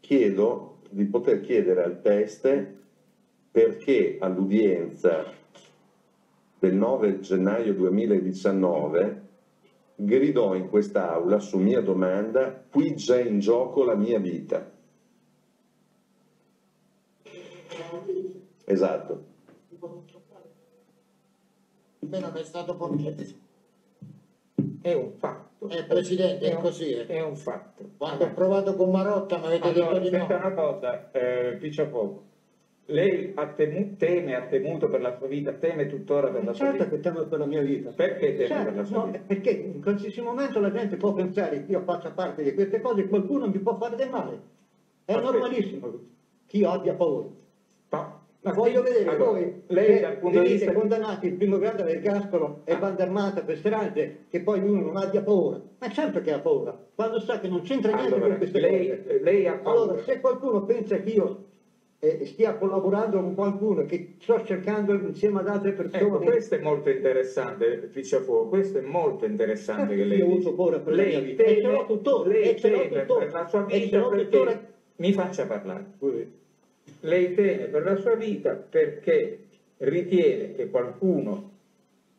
chiedo di poter chiedere al teste perché all'udienza del 9 gennaio 2019 gridò in quest'aula su mia domanda qui c'è in gioco la mia vita. Esatto. Non è stato concesso. è un fatto. Eh, Presidente, è un- così, eh. È un fatto. Quando ho provato con Marotta mi avete Allora, detto di no. una cosa, eh, Picciafogo. Lei ha temu- teme, ha temuto per la sua vita, teme tuttora per la sua Certo vita. che temo per la mia vita. Perché teme Certo, per la sua no, vita? perché in qualsiasi momento la gente può pensare che io faccia parte di queste cose e qualcuno mi può fare del male. È Aspetta. normalissimo che io abbia paura. Ma, Ma voglio vedere allora, voi lei dal punto di vista condannati in primo grado all'ergastolo e banda armata per strage che poi uno non abbia paura. Ma certo che ha paura, quando sa che non c'entra niente Allora, con queste lei, cose. lei ha paura. Allora, se qualcuno pensa che io eh, stia collaborando con qualcuno, che sto cercando insieme ad altre Ecco, persone, questo è molto interessante, Picciafuoco, questo è molto interessante che lei io paura per Lei. E l'ho teme, tuttora, lei e teme tuttora, per la sua vita perché... tuttora. Mi faccia parlare. Lei teme per la sua vita perché ritiene che qualcuno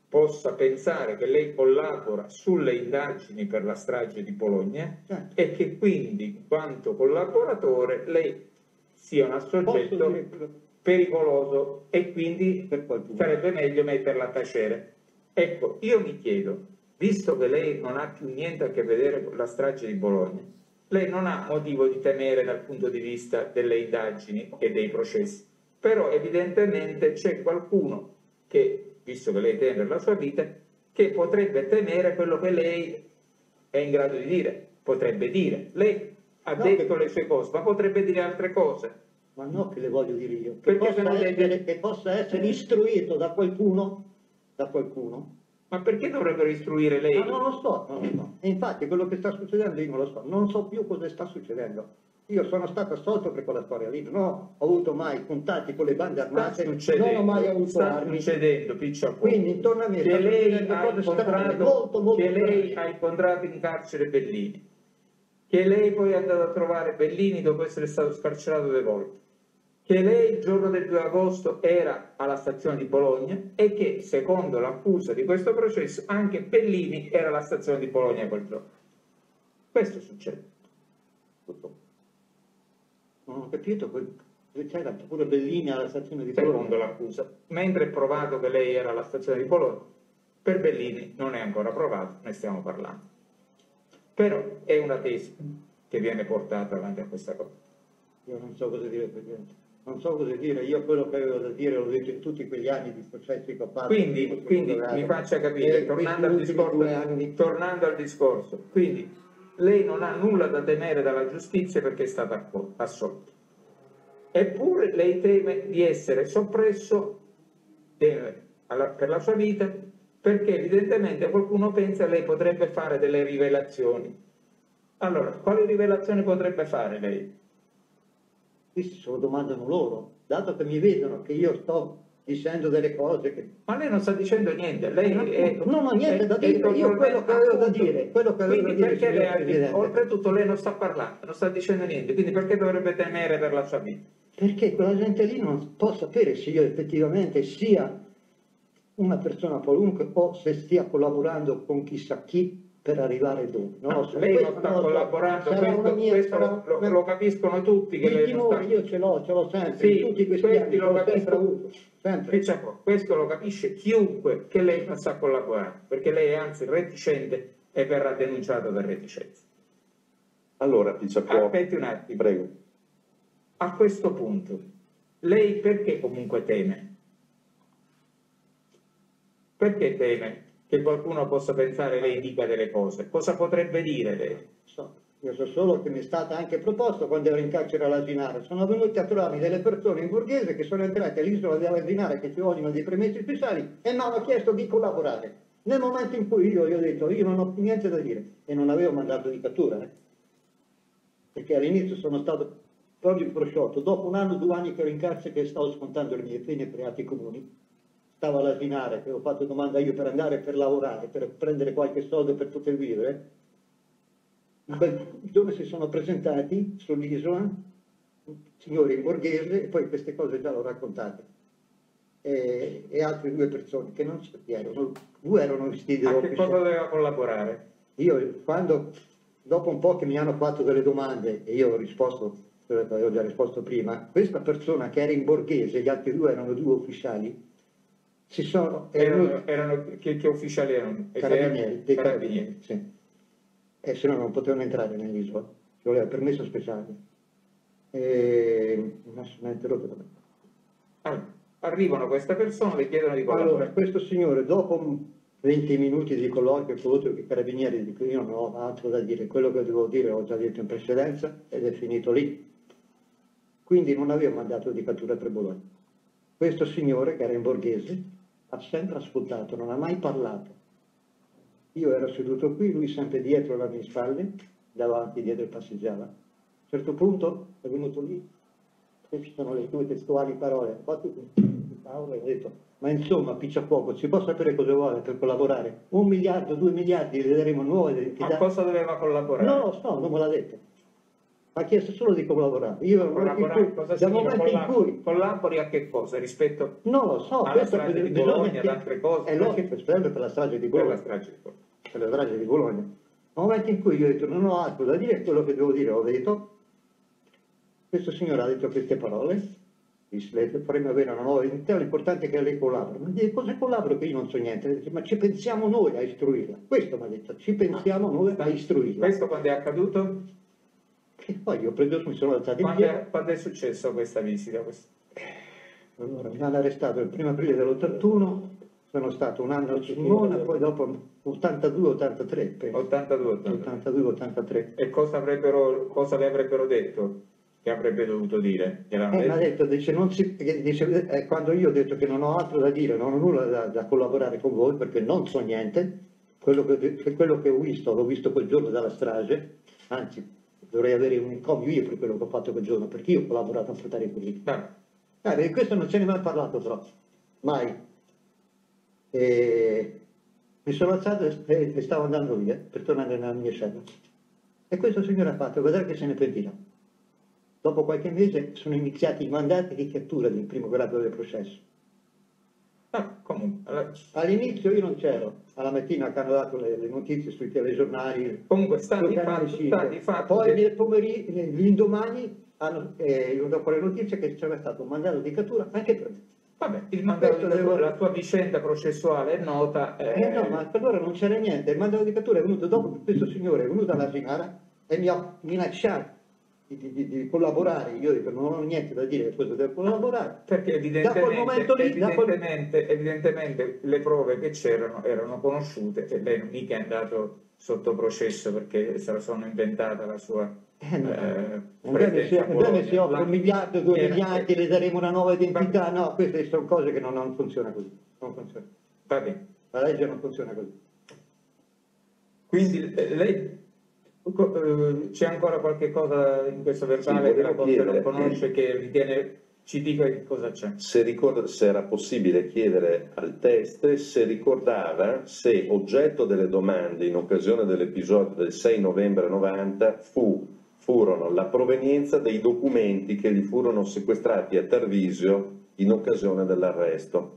possa pensare che lei collabora sulle indagini per la strage di Bologna Certo. e che quindi, in quanto collaboratore, lei sia un soggetto pericoloso e quindi sarebbe meglio metterla a tacere. Ecco, io mi chiedo, visto che lei non ha più niente a che vedere con la strage di Bologna, lei non ha motivo di temere dal punto di vista delle indagini e dei processi, però evidentemente c'è qualcuno che, visto che lei teme per la sua vita, che potrebbe temere quello che lei è in grado di dire, potrebbe dire. Lei ha No, detto che- le sue cose, ma potrebbe dire altre cose. Ma no che le voglio dire io, che possa, non essere, che possa essere istruito da qualcuno, da qualcuno. Ma perché dovrebbero istruire lei? Ma non lo so, non lo so. E infatti quello che sta succedendo io non lo so, non so più cosa sta succedendo. Io sono stato assolto per quella storia lì, non ho avuto mai contatti con le bande armate, non ho mai avuto sta armi. succedendo, Piccia Quindi intorno a me che lei ha incontrato, molto molto che lei ha incontrato in carcere Bellini, che lei poi è andato a trovare Bellini dopo essere stato scarcerato due volte, che lei il giorno del 2 agosto era alla stazione di Bologna e che, secondo l'accusa di questo processo, anche Bellini era alla stazione di Bologna quel giorno. Questo succede. Non ho capito, c'era pure Bellini alla stazione di Bologna. secondo l'accusa, mentre è provato che lei era alla stazione di Bologna, per Bellini non è ancora provato, ne stiamo parlando. Però è una tesi che viene portata avanti a questa cosa. Io non so cosa dire, Presidente. Non so cosa dire, io quello che avevo da dire l'ho detto in tutti quegli anni di processi che ho fatto. Quindi, quindi mi faccia capire, E tornando al, discorso, tornando al discorso, quindi lei non ha nulla da temere dalla giustizia perché è stata assolta. Eppure lei teme di essere soppresso eh, per la sua vita perché evidentemente qualcuno pensa che lei potrebbe fare delle rivelazioni. Allora, quali rivelazioni potrebbe fare lei? questi se lo domandano loro, dato che mi vedono che io sto dicendo delle cose che... Ma lei non sta dicendo niente, lei è, Appunto, non ho niente da è- dire, è io quello che avevo da dire, quello che avevo da dire, perché lei oltretutto lei non sta parlando, non sta dicendo niente, quindi perché dovrebbe temere per la sua vita? Perché quella gente lì non può sapere se io effettivamente sia una persona qualunque o se stia collaborando con chissà chi per arrivare dove. Lo so. lei non sta collaborando, Sarà questo, mia- questo sarà- lo, lo capiscono tutti che Il lei non sta... timore io ce l'ho, ce l'ho sempre, Sì, tutti questi anni, lo l'ho sempre avuto, sempre. Qua? Questo lo capisce chiunque che lei non sta collaborando, perché lei è anzi reticente e verrà denunciato per reticenza. Allora, Picciacuoco, Aspetti un attimo. prego. A questo punto, lei perché comunque teme? Perché teme che qualcuno possa pensare lei dica delle cose? Cosa potrebbe dire lei? So, io so solo che mi è stata anche proposto quando ero in carcere all'Asinare. Sono venuti a trovarmi delle persone in borghese che sono entrate all'isola dell'Asinare che ci vogliono dei permessi speciali e mi hanno chiesto di collaborare. Nel momento in cui io gli ho detto io non ho più niente da dire e non avevo mandato di cattura, eh. perché all'inizio sono stato proprio prosciotto, dopo un anno, due anni che ero in carcere che stavo scontando le mie pene per reati comuni, stavo all'Asinare, che ho fatto domanda io per andare per lavorare, per prendere qualche soldo per poter vivere, dove si sono presentati sull'isola signori in borghese e poi queste cose già l'ho raccontate. E, e altre due persone che non so chi erano due erano vestiti A che cosa doveva collaborare? io quando dopo un po' che mi hanno fatto delle domande e io ho risposto avevo già risposto prima questa persona che era in borghese gli altri due erano due ufficiali si sono, erano Erano, che, che ufficiali erano? carabinieri, dei Carabinieri. carabinieri, sì. E se no non potevano entrare nell'isola, ci voleva permesso speciale. E... mi ha interrotto. Allora, arrivano queste persone, le chiedono di Allora, collaborare. questo signore, dopo 20 minuti di colloquio con i carabinieri, dico io non ho altro da dire, quello che devo dire l'ho già detto in precedenza ed è finito lì. Quindi non avevo mandato di cattura per Bologna. Questo signore, che era in borghese, ha sempre ascoltato, non ha mai parlato. Io ero seduto qui, lui sempre dietro alle mie spalle, davanti, dietro e passeggiava. A un certo punto è venuto lì, queste sono le tue testuali parole, fatto Paolo e ha detto, ma insomma, Picciafuoco, si può sapere cosa vuole per collaborare? Un miliardo, due miliardi, le daremo nuove Ma identità. cosa doveva collaborare? Non lo so, non me l'ha detto. Ha chiesto solo di collaborare. Io Collaborare, cosa dal momento in cui Collabori a che cosa? Rispetto non lo so, alla questo strage di Bologna, ad altre cose? È logico, sempre per di per la strage di Bologna. per la strage di Bologna. Nel momento in cui io ho detto non ho altro da dire, quello che devo dire ho detto, questo signore ha detto queste parole, "Lei faremo avere una nuova identità, l'importante è che lei collabori. Ma dice, cosa collaboro che io non so niente? Ma ci pensiamo noi a istruirla. Questo mi ha detto, ci pensiamo noi a istruirla. Questo quando è accaduto? E poi io ho preso, mi sono alzato in Quando piedi, è, quando è successo questa visita? Questa- allora, mi hanno arrestato il 1 aprile dell'81, sono stato un anno a Sulmona, poi dopo 82-83, penso. 82, 82. 82-83. E cosa, avrebbero, cosa le avrebbero detto? Che avrebbe dovuto dire? Gliel'hanno Eh, mi ha detto? detto, dice, non si- che dice, eh, quando io ho detto che non ho altro da dire, non ho nulla da, da collaborare con voi perché non so niente, quello che, che quello che ho visto l'ho visto quel giorno dalla strage, anzi dovrei avere un encomio io per quello che ho fatto quel giorno, perché io ho collaborato a portare quelli. Vabbè. Eh, di questo non ce ne è mai parlato però, mai. E mi sono alzato e, e stavo andando via per tornare nella mia cella. E questo signore ha fatto, guardate che se ne pentirà. Dopo qualche mese sono iniziati i mandati di cattura del primo grado del processo. Ah, allora, All'inizio io non c'ero, alla mattina che hanno dato le, le notizie sui telegiornali, comunque sta di fatto, sta di fatto poi che- nel pomeriggio, gli indomani, hanno, eh, dopo le notizie che c'era stato un mandato di cattura anche per me. Vabbè, il mandato di cattura, la tua vicenda processuale è nota. eh, Eh no, ma per allora non c'era niente, il mandato di cattura è venuto dopo che questo signore è venuto alla Sinara e mi ha minacciato di, di- di- collaborare, io dico non ho niente da dire, questo deve collaborare. Perché Da quel momento evidentemente, lì, da quel- evidentemente, evidentemente le prove che c'erano erano conosciute e lei non mica è andato sotto processo perché se la sono inventata la sua Eh, no. eh, presenza si offre un miliardo, due era- miliardi, le daremo una nuova identità, no, queste sono cose che non, non funziona così, non funziona. Va bene. La legge non funziona così. Quindi eh, lei c'è ancora qualche cosa in questo verbale Sì, che la Corte non chiedere- conosce che ritiene ci dica che cosa c'è. Se, ricorda- se era possibile chiedere al test se ricordava se oggetto delle domande in occasione dell'episodio del 6 novembre 90 fu, furono la provenienza dei documenti che gli furono sequestrati a Tarvisio in occasione dell'arresto. Com'è?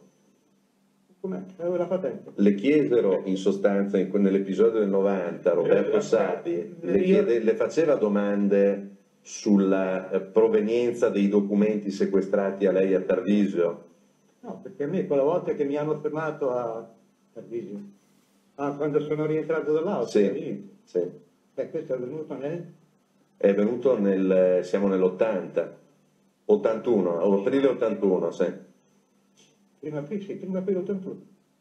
Avevo la patente. Le chiesero in sostanza in- nell'episodio del 90 Roberto Eh, Savi, le, io- chiede- le faceva domande sulla eh, provenienza dei documenti sequestrati a lei a Tarvisio? No, perché a me quella volta che mi hanno fermato a Tarvisio, ah, quando sono rientrato dall'Austria, Sì, sì. beh, questo è avvenuto nel... È venuto nel, siamo nell'80, 81, aprile 81, sì. Prima sì, prima aprile 81.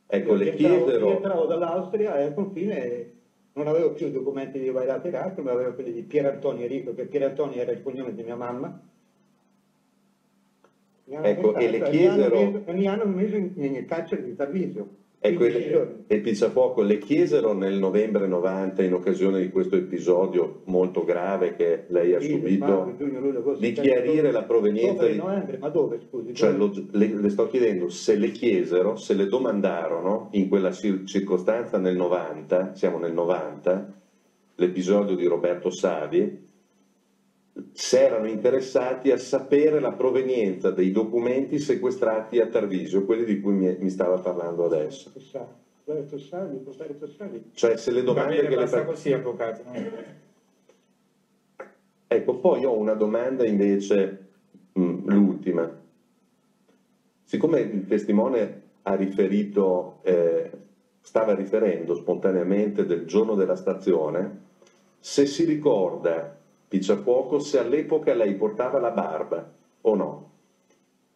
Ecco, Io le chiesero, Rientravo dall'Austria e al confine non avevo più documenti di Vairate Iraq, ma avevo quelli di Pier Antonio Enrico, che Pier Antonio era il cognome di mia mamma. Mi Ecco, e le chiesero- messo- mi hanno messo in, in carcere di Tarvisio. 15 e, giorni. e Pizzafuoco, le chiesero nel novembre 90, in occasione di questo episodio molto grave che lei ha subito, di chiarire la provenienza di... ma dove scusi? Cioè, lo- le, le sto chiedendo se le chiesero, se le domandarono in quella cir- circostanza nel 90, siamo nel 90, l'episodio di Roberto Savi, se erano interessati a sapere la provenienza dei documenti sequestrati a Tarvisio, quelli di cui mi, mi stava parlando adesso. Cioè, se le domande bene, che le fa... così, avvocato. Ecco, poi ho una domanda invece, mh, l'ultima. Siccome il testimone ha riferito, eh, stava riferendo spontaneamente del giorno della stazione, se si ricorda, Picciafuoco, se all'epoca lei portava la barba o no.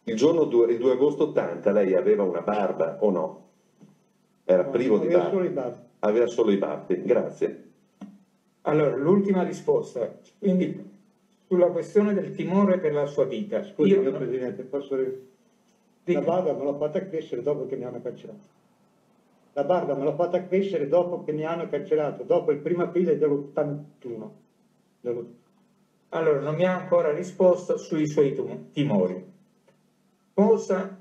Il giorno 2, il 2 agosto 80 lei aveva una barba o no? Era privo di Aveva barba? solo i baffi. Aveva solo i baffi, grazie. Allora, l'ultima risposta. Quindi, sulla questione del timore per la sua vita. Scusi, io signor Presidente, posso... La Dica. barba me l'ho fatta crescere dopo che mi hanno carcerato. La barba me l'ho fatta crescere dopo che mi hanno carcerato, dopo il primo aprile dell'81. Dello- Allora, non mi ha ancora risposto sui suoi timori. Cosa,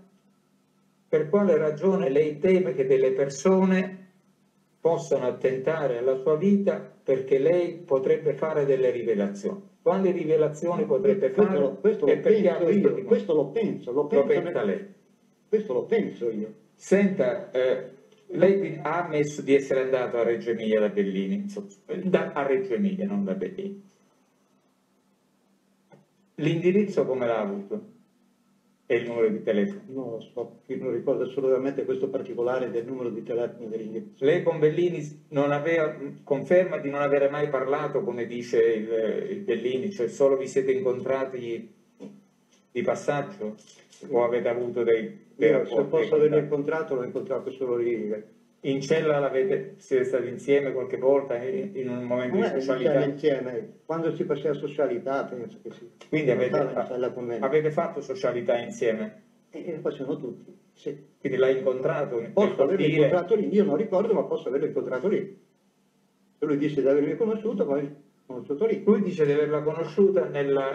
per quale ragione lei teme che delle persone possano attentare alla sua vita perché lei potrebbe fare delle rivelazioni? Quali rivelazioni potrebbe Questo, fare lo- questo e lo penso questo io, questo lo penso, lo Lo penso, pensa lei? questo lo penso io. Senta, eh, lei ha ammesso di essere andato a Reggio Emilia da Bellini, insomma, da- a Reggio Emilia, non da Bellini. L'indirizzo come l'ha avuto? E il numero di telefono? Non lo so, non ricordo assolutamente questo particolare del numero di telefono dell'indirizzo. Lei con Bellini non aveva, conferma di non avere mai parlato, come dice il, il Bellini, cioè solo vi siete incontrati di passaggio o avete avuto dei, dei Io, se posso averlo incontrato, l'ho incontrato solo lì. In cella l'avete, siete stati insieme qualche volta in, in un momento Non di socialità? insieme, quando si faceva socialità penso che sì. Quindi avete, avete fatto socialità insieme? E e facevano tutti, sì. Quindi l'hai incontrato? Posso averlo incontrato lì, io non ricordo, ma posso averlo incontrato lì. Lui disse di avermi conosciuto, poi. Lui dice di averla conosciuta nella...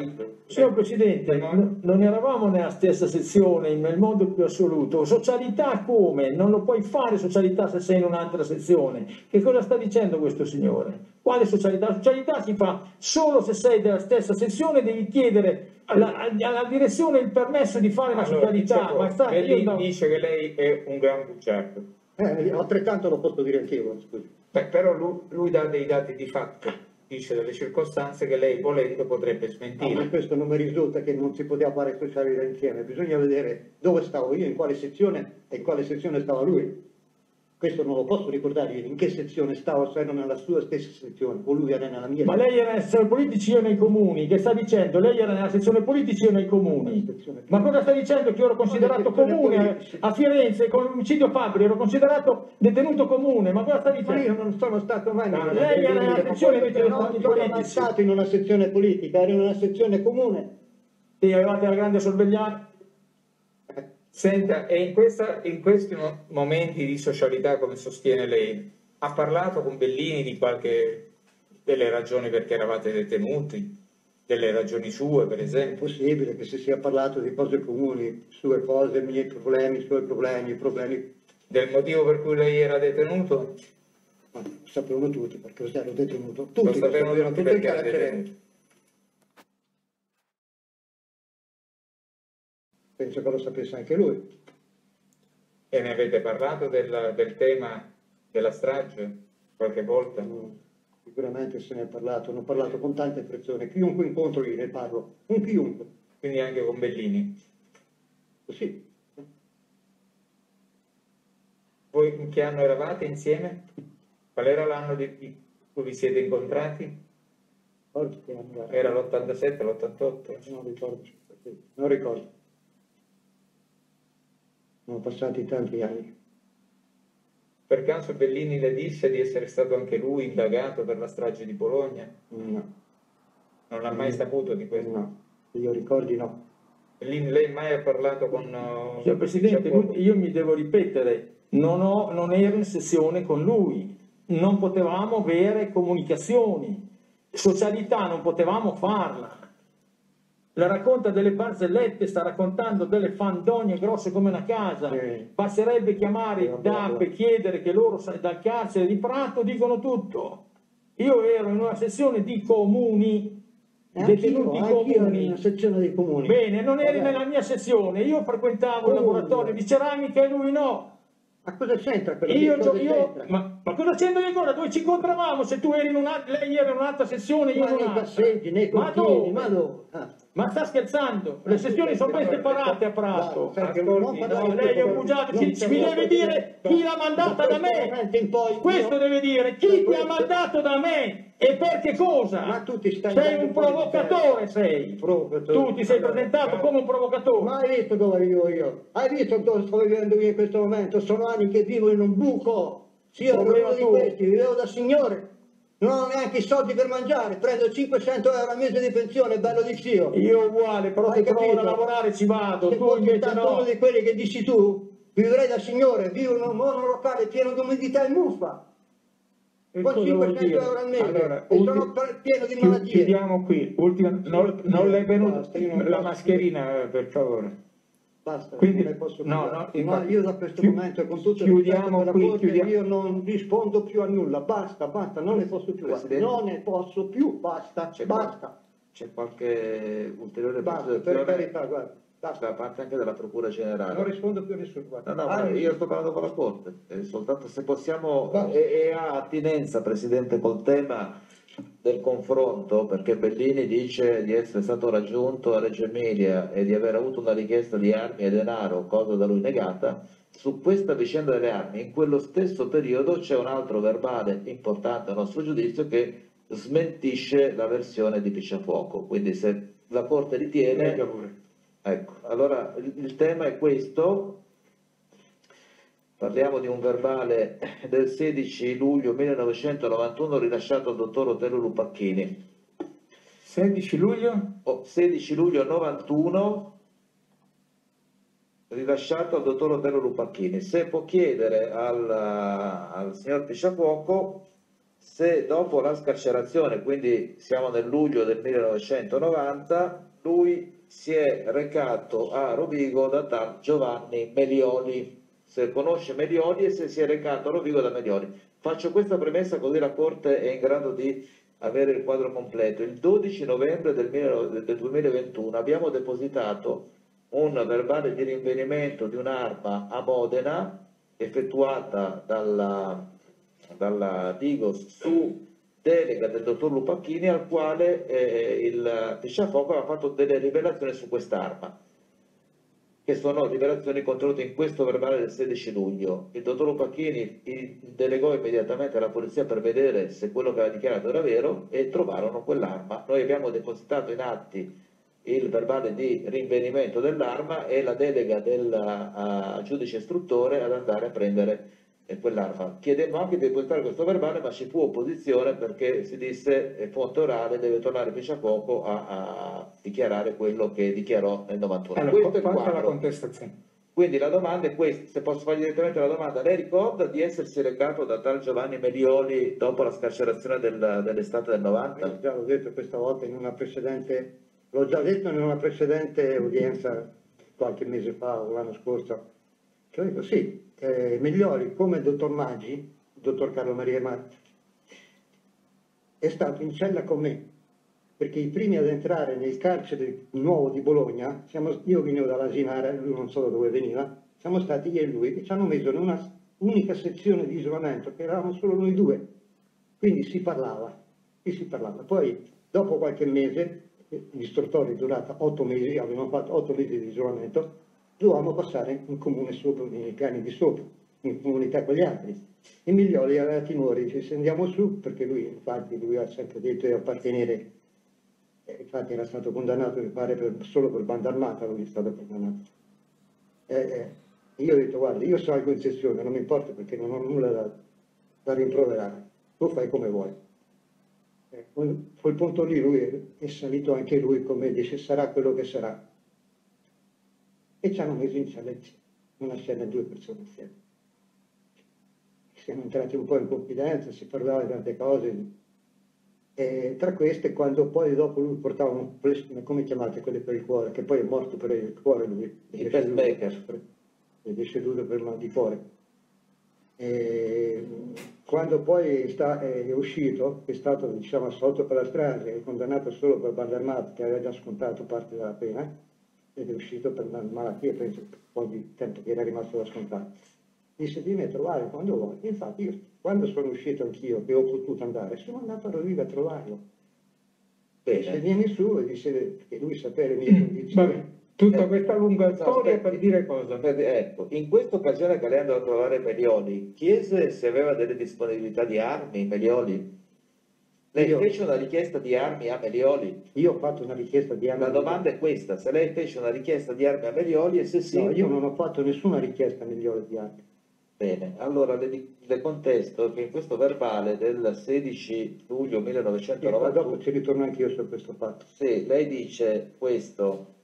Signor Presidente, n- non eravamo nella stessa sezione in- nel modo più assoluto. Socialità come? Non lo puoi fare socialità se sei in un'altra sezione. Che cosa sta dicendo questo signore? Quale socialità? Socialità si fa solo se sei della stessa sezione, devi chiedere alla, alla direzione il permesso di fare Allora, socialità. dicevo, Ma sta, io Bellini no- dice che lei è un gran bugiardo. Eh, altrettanto lo posso dire anch'io, scusi. Beh, però lui, lui dà dei dati di fatto, dice delle circostanze che lei volendo potrebbe No, ma smentire. questo non mi risulta che non si poteva fare socialità insieme, bisogna vedere dove stavo io, in quale sezione e in quale sezione stava lui. Questo non lo posso ricordare io, in che sezione stavo, se ero nella sua stessa sezione, o lui era nella mia Ma lei era nella sezione politici io nei comuni, che sta dicendo? Lei era nella sezione politici io nei comuni. Ma cosa sta dicendo? Che io ero considerato comune politici. a Firenze con l'omicidio Fabri, ero considerato detenuto comune, ma cosa sta Ma io dicendo? non sono stato mai Ah, lei era nella sezione invece non sono stato in una sezione politica, ero in una sezione comune. Sì, avevate la grande sorveglianza. Senta, e in, questa- in questi mo- momenti di socialità, come sostiene lei, ha parlato con Bellini di qualche delle ragioni perché eravate detenuti, delle ragioni sue, per È esempio? possibile che si sia parlato di cose comuni, sue cose, miei problemi, suoi problemi, problemi, Del motivo per cui lei era detenuto? ma lo sapevano tutti perché ero detenuto. Lo Tutti lo sapevano sapevano, tutti perché era detenuto. Penso che lo sapesse anche lui. E ne avete parlato del, del tema della strage qualche volta? Mm, Sicuramente se ne è parlato, ne ho parlato con tante persone, chiunque incontro io ne parlo, con chiunque. Quindi anche con Bellini. Così. Voi in che anno eravate insieme? Qual era l'anno di, cui vi siete incontrati? Era l'87, l'88? Non ricordo. Non ricordo. Sono passati tanti anni. Per caso Bellini le disse di essere stato anche lui indagato per la strage di Bologna? No, Non ha mai saputo di questo? no. Io ricordi no. Bellini, lei mai ha parlato con... Signor Presidente, Giacomo? io mi devo ripetere, non, ho- non ero in sessione con lui, non potevamo avere comunicazioni, socialità non potevamo farla. La racconta delle barzellette, sta raccontando delle fandonie grosse come una casa. Sì. Basterebbe chiamare DAP e chiedere che loro dal carcere di Prato dicono tutto. Io ero in una sessione di comuni, E anch'io, detenuti anch'io ero in comuni. una sezione dei comuni. Bene, non eri Vabbè. nella mia sezione, io frequentavo il Comuni. laboratorio di ceramica e lui no. Ma cosa c'entra quello? Io, Cosa io- ma, ma cosa c'entra io ancora? Dove ci incontravamo? Se tu eri in una, lei era in un'altra sessione, io Ma in un'altra. passetti, nei Ma continui, dove? ma dove? Ah. Ma sta scherzando? Le sessioni sono ben separate a Prato. Parlare no, di lei è un bugiardo, ci- c'è mi deve di- dire chi l'ha mandata da me. questo deve dire chi ti ha mandato da me e per che cosa? Ma tu ti stai sei un provocatore, sei. Provocatore. Tu ti sei Allora, presentato come un provocatore. Ma hai visto dove vivo io? Hai visto dove sto vivendo io in questo momento? Sono anni che vivo in un buco. Sì, io uno di questi, vivevo da signore. Non ho neanche i soldi per mangiare, prendo 500 euro al mese di pensione, bello di zio. Io uguale, però Hai se trovo capito? da lavorare ci vado, Se tu invece no. uno di quelli che dici tu, vivrei da signore, vivo in un monolocale pieno di umidità e muffa, con cosa vuol 500 dire? euro al mese, Allora, e ulti- sono pieno di malattie. Chiudiamo qui. Ultima- non, non le è venuta Basta, la mascherina, eh, per favore. Basta, Quindi- non ne posso più. no, No, no, infatti- io da questo chiu- momento e con tutto il chiudiamo qui, Corte, chiudiamo- io non rispondo più a nulla, basta, basta, non ne posso più, Presidente. non ne posso più, basta, C'è basta, C'è qualche ulteriore basta, per carità, guarda, basta, da parte anche della Procura Generale? non rispondo più a nessuno, guarda. No, no, Ah, io sto parlando con la Corte, eh, soltanto se possiamo, e, e ha attinenza Presidente col tema del confronto, perché Bellini dice di essere stato raggiunto a Reggio Emilia e di aver avuto una richiesta di armi e denaro, cosa da lui negata, su questa vicenda delle armi, in quello stesso periodo c'è un altro verbale importante a nostro giudizio che smentisce la versione di Pisciafuoco, quindi se la Corte ritiene... Ecco, allora il, tema è questo. Parliamo di un verbale del 16 luglio 1991 rilasciato al dottor Otello Lupacchini. 16 luglio? O 16 luglio 91 rilasciato al dottor Otello Lupacchini. Se può chiedere al, al signor Pisciafuoco se dopo la scarcerazione, quindi siamo nel luglio del 1990, lui si è recato a Rovigo da tal Giovanni Melioli, se conosce Melioli e se si è recato a Rovigo da Melioli. Faccio questa premessa così la Corte è in grado di avere il quadro completo. Il 12 novembre del, 19- del 2021 abbiamo depositato un verbale di rinvenimento di un'arma a Modena effettuata dalla, dalla Digos su delega del dottor Lupacchini al quale eh, il Pisciafoco aveva fatto delle rivelazioni su quest'arma che sono rivelazioni contenute in questo verbale del 16 luglio. Il dottor Lupacchini delegò immediatamente alla polizia per vedere se quello che aveva dichiarato era vero e trovarono quell'arma. Noi abbiamo depositato in atti il verbale di rinvenimento dell'arma e la delega del eh, giudice istruttore ad andare a prendere eh, quell'arma. Chiedemmo anche di depositare questo verbale, ma ci fu opposizione perché si disse fonte orale deve tornare Pisciafuoco a, a dichiarare quello che dichiarò nel 91. Allora, Questo è il quadro. contestazione? Quindi la domanda è questa, se posso fare direttamente la domanda, lei ricorda di essersi recato da tal Giovanni Melioli dopo la scarcerazione del- dell'estate del 90? Io già l'ho detto questa volta in una precedente, l'ho già detto in una precedente udienza qualche mese fa o l'anno scorso, che ho detto sì, eh, Migliori come il dottor Maggi, il dottor Carlo Maria Matti, è stato in cella con me, perché i primi ad entrare nel carcere nuovo di Bologna, siamo- io venivo dall'Asinara, lui non so da dove veniva, siamo stati io e lui e ci hanno messo in una unica sezione di isolamento, che eravamo solo noi due, quindi si parlava, e si parlava. Poi dopo qualche mese, eh, l'istruttoria è durata otto mesi, avevamo fatto otto mesi di isolamento, dovevamo passare in comune sopra, nei piani di sopra, in comunità con gli altri. E Miglioli aveva timore, dice se andiamo su, perché lui infatti lui ha sempre detto di appartenere, infatti era stato condannato mi pare per- solo per banda armata, lui è stato condannato. Eh, eh, io ho detto guarda, io salgo in sessione, non mi importa perché non ho nulla da, da rimproverare, tu fai come vuoi. Eh, quel quel punto lì lui è salito anche lui come dice sarà quello che sarà. E ci hanno messo in insieme, una cella due persone insieme. Siamo entrati un po' in confidenza, si parlava di tante cose. E tra queste, quando poi dopo lui portava un come chiamate quelle per il cuore, che poi è morto per il cuore lui. è Il pacemaker. È deceduto per mal di cuore. E quando poi sta- è uscito, è stato diciamo, assolto per la strage e condannato solo per banda armata, che aveva già scontato parte della pena, ed è uscito per una malattia, penso, un po' di tempo che era rimasto da scontare. disse vieni a trovare quando vuoi. Infatti io, quando sono uscito anch'io, che ho potuto andare, sono andato a Rovigo a trovarlo. Se Bene. vieni su e dice che lui sapeva le mie condizioni. Vabbè, tutta Eh, questa lunga no, storia aspetti. per dire cosa? Per- Ecco, in questa occasione che lei andò a trovare Melioli, chiese se aveva delle disponibilità di armi, Melioli. Lei Io- fece una richiesta di armi a Melioli. Io ho fatto una richiesta di armi. La domanda è questa, se lei fece una richiesta di armi a Melioli e se sì, No, io non ho fatto nessuna richiesta negli ore di armi. bene. Allora le, le contesto che in questo verbale del 16 luglio E poi 1991 dopo ci ritorno anch'io su questo fatto. Sì, lei dice questo.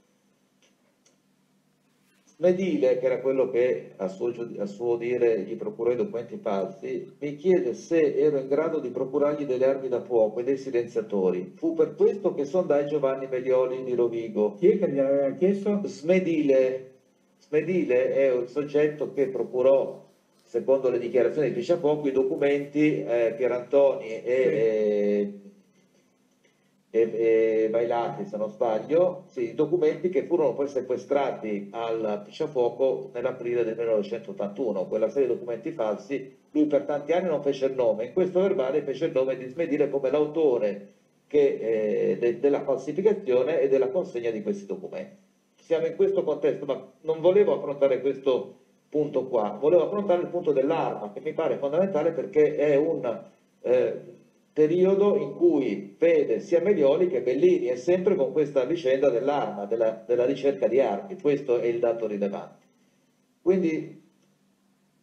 Smedile, che era quello che a suo, a suo dire gli procurò i documenti falsi, mi chiede se ero in grado di procurargli delle armi da fuoco e dei silenziatori. Fu per questo che sondai Giovanni Melioli di Rovigo. Chi è che gliel'aveva chiesto? Smedile, Smedile è il soggetto che procurò, secondo le dichiarazioni di Pisciafuoco, i documenti eh, Pierantoni e, e, e, e Bailati, se non sbaglio, sì, documenti che furono poi sequestrati al Pisciafuoco nell'aprile del 1981, quella serie di documenti falsi, lui per tanti anni non fece il nome, in questo verbale fece il nome di Smedile come l'autore che, eh, de- della falsificazione e della consegna di questi documenti. Siamo in questo contesto, ma non volevo affrontare questo punto qua, volevo affrontare il punto dell'arma, che mi pare fondamentale perché è un eh, periodo in cui Fede sia Melioli che Bellini è sempre con questa vicenda dell'arma, della, della ricerca di armi, questo è il dato rilevante. Quindi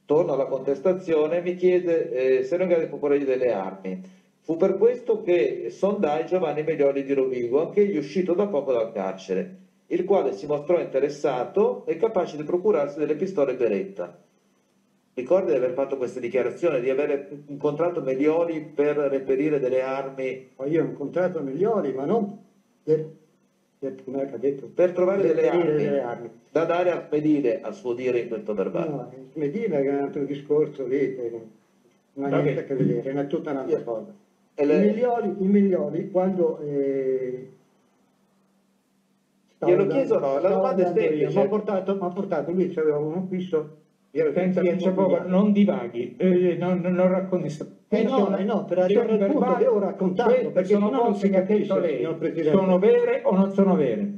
torno alla contestazione, mi chiede eh, se in grado di procurargli delle armi. Fu per questo che sondai Giovanni Melioli di Rovigo, anch'egli uscito da poco dal carcere, il quale si mostrò interessato e capace di procurarsi delle pistole Beretta. Ricordi di aver fatto queste dichiarazioni, di aver incontrato Melioli per reperire delle armi, Poi io ho incontrato Migliori, ma non per, per come ha detto, per trovare per delle armi, delle armi. da dare a spedire a suo dire in questo verbale. No, Medina è un altro discorso lì non ha niente a che vedere, è tutta un'altra cosa. E I le- Miglioli, i Miglioli quando... Eh, andando- chiesto no? La domanda è semplice. Mi ha portato, portato, lui c'aveva un acquisto, io ero Senti, senza dice poco, non divaghi, eh, non, non racconti Eh no, eh no, per arrivare al punto devo raccontarlo, perché sono cose che ha detto lei. Sono vere o non sono vere?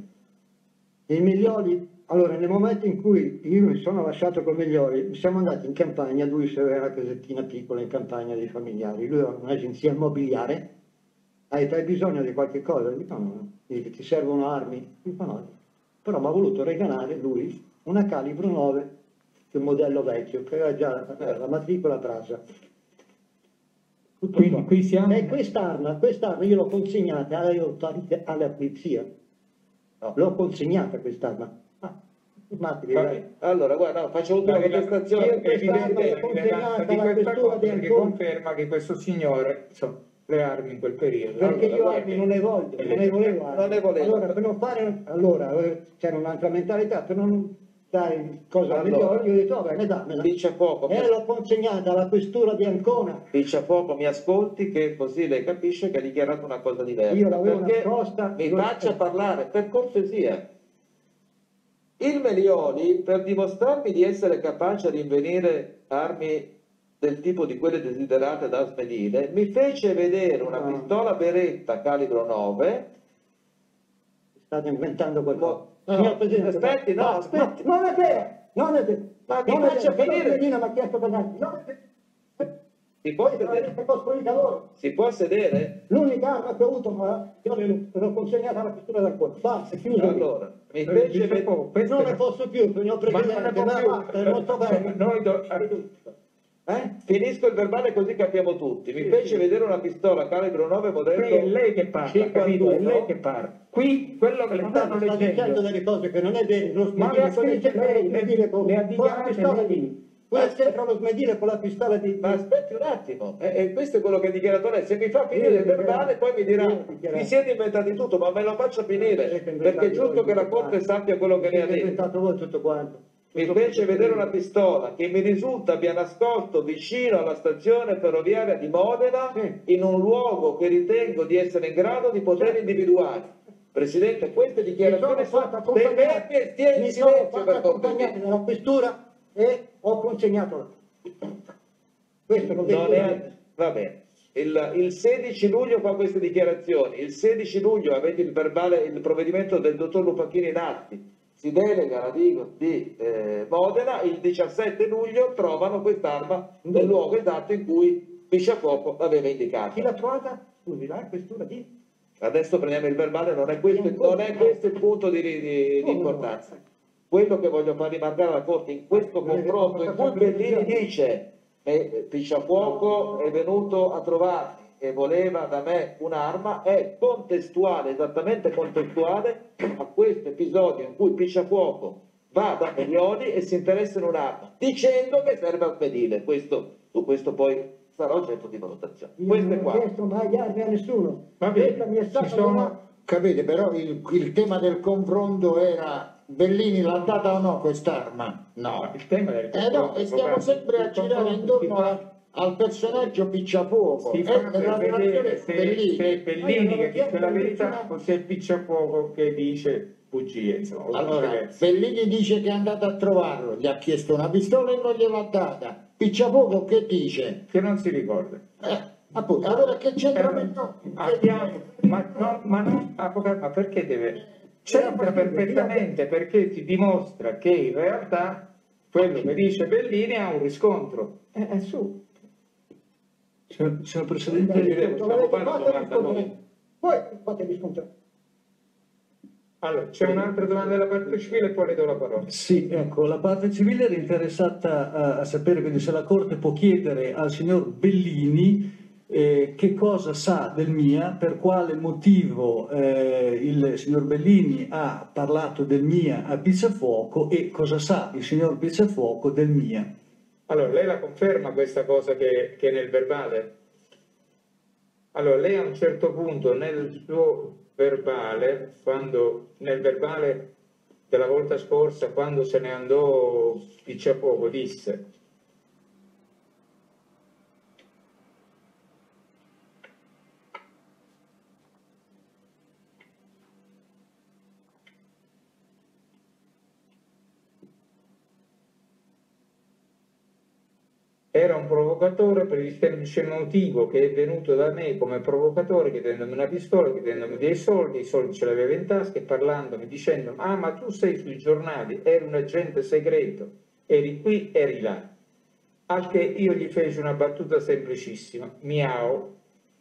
I Miglioli, allora nel momento in cui io mi sono lasciato con Miglioli, siamo andati in campagna, lui aveva una casettina piccola in campagna dei familiari, lui aveva un'agenzia immobiliare, hai, hai bisogno di qualche cosa? Dico no, no. Dice, ti servono armi? Dico no, però mi ha voluto regalare lui una calibro 9, che un modello vecchio, che aveva già eh, la matricola trasa. Tutto Quindi qua. qui siamo... E quest'arma, quest'arma io l'ho consegnata alle autorità, alla polizia. No. L'ho consegnata quest'arma. Ah, bene. Allora, guarda, no, faccio l'ultima La contestazione. Evidente di questa cosa Ancona. conferma che questo signore insomma, le armi in quel periodo. Perché Allora, io armi non ne voglio, non ne volevo. Non ne volevo. Allora, per non fare, allora, eh, c'era un'altra mentalità, per non dare cosa Allora. migliore, io ho detto, va bene, dammela. Dice mi E l'ho consegnata alla questura di Ancona. dice a fuoco, mi ascolti che così lei capisce che ha dichiarato una cosa diversa. Io l'avevo nascosta. mi faccia parlare, per cortesia. Il Melioli, per dimostrarmi di essere capace a rinvenire armi del tipo di quelle desiderate da Smedile, mi fece vedere una No. pistola Beretta calibro 9 State inventando qualcosa. No, Signor Presidente, aspetti, no, aspetti. non è vero, non è vero. Ma mi non è faccia vero, finire. però mi ha chiesto per anni. Non è vero. si può Poi sedere? Si può sedere? L'unica arma che ho avuto, ma io l'ho consegnata alla pittura da cuore. Basta, chiuso. lì. Allora, mi Eh, fece Non ne posso più, signor Ma non Presidente, ne ma più. basta, il nostro Insomma, governo. noi do- Eh? Finisco il verbale così capiamo tutti. Mi Sì, fece sì. vedere una pistola calibro 9 Qui è modello lei che parla, 51. capito? È lei che parla. Qui quello che le stanno sta dicendo delle cose che non è vero. Lo Ma le ha quello lei, lo smedile le- con, le ha con la dichiarate pistola lei. di... Quello c'entra lo smedile con la pistola di... Ma aspetti un attimo, e, e questo è quello che ha dichiarato lei. Se mi fa finire il verbale, poi mi dirà: vi siete inventati tutto, ma me lo faccia finire. Perché è giusto che la Corte sappia quello che ne ha detto. inventato voi tutto quanto. Mi fece vedere una pistola che mi risulta abbia nascosto vicino alla stazione ferroviaria di Modena, Sì. in un luogo che ritengo di essere in grado di poter individuare. Presidente, queste dichiarazioni sono dei accompagnare, e mi sono per accompagnare nella questura e ho consegnato Questo Non vedo è, va bene. Il, il 16 luglio fa queste dichiarazioni, il 16 luglio avete il verbale, il provvedimento del dottor Lupacchini in atti, si delega la Digo di eh, Modena, il 17 luglio trovano quest'arma nel luogo esatto in cui Pisciafuoco l'aveva indicato. Chi l'ha trovata? Scusi, la questura di... Adesso prendiamo il verbale, non è questo, non è questo il punto di, di- di importanza. Quello che voglio far rimarcare alla Corte in questo confronto in cui Bellini dice eh, Pisciafuoco è venuto a trovarmi e voleva da me un'arma è contestuale, esattamente contestuale a questo episodio in cui Pisciafuoco va da Melioni e si interessa in un'arma dicendo che serve al pedile. Questo, su questo poi sarà oggetto di valutazione. Io Questo non è ho chiesto mai armi a nessuno. Va bene, mi è ci stata sono- donata- Capite, però il, il tema del confronto era Bellini l'ha data o no quest'arma? No. Il tema del Eh no, e stiamo sempre a girare intorno a- al personaggio Picciafuoco. si E fa nella per relazione se, Bellini. se è Bellini che dice la verità o se è Picciafuoco che dice bugie, insomma, Allora. Bellini dice che è andato a trovarlo, gli ha chiesto una pistola e non gliel'ha data. Picciafuoco che dice? che non si ricorda. Eh, appunto, allora che c'entra Eh, no? abbiamo- ma, no, ma, no, avvocato, ma perché deve... C'entra perfettamente perché ti dimostra che in realtà quello che dice Bellini ha un riscontro. Eh, è su. Signor, Presidente, stiamo domanda. Poi fatemi riscontrare. Allora, c'è un'altra domanda della parte civile e poi le do la parola. Sì, ecco, la parte civile era interessata a, a sapere quindi se la Corte può chiedere al signor Bellini eh, che cosa sa del MIA, per quale motivo eh, il signor Bellini ha parlato del MIA a Pizzafuoco e cosa sa il signor Pizzafuoco del MIA. Allora, lei la conferma questa cosa che, che è nel verbale? Allora, lei a un certo punto nel suo verbale, quando nel verbale della volta scorsa, quando se ne andò Picciapoco, disse Era un provocatore per il semplice motivo che è venuto da me come provocatore chiedendomi una pistola, chiedendomi dei soldi, i soldi ce l'avevo in tasca e parlandomi, dicendo ah ma tu sei sui giornali, eri un agente segreto, eri qui, eri là. Al che io gli feci una battuta semplicissima, miau,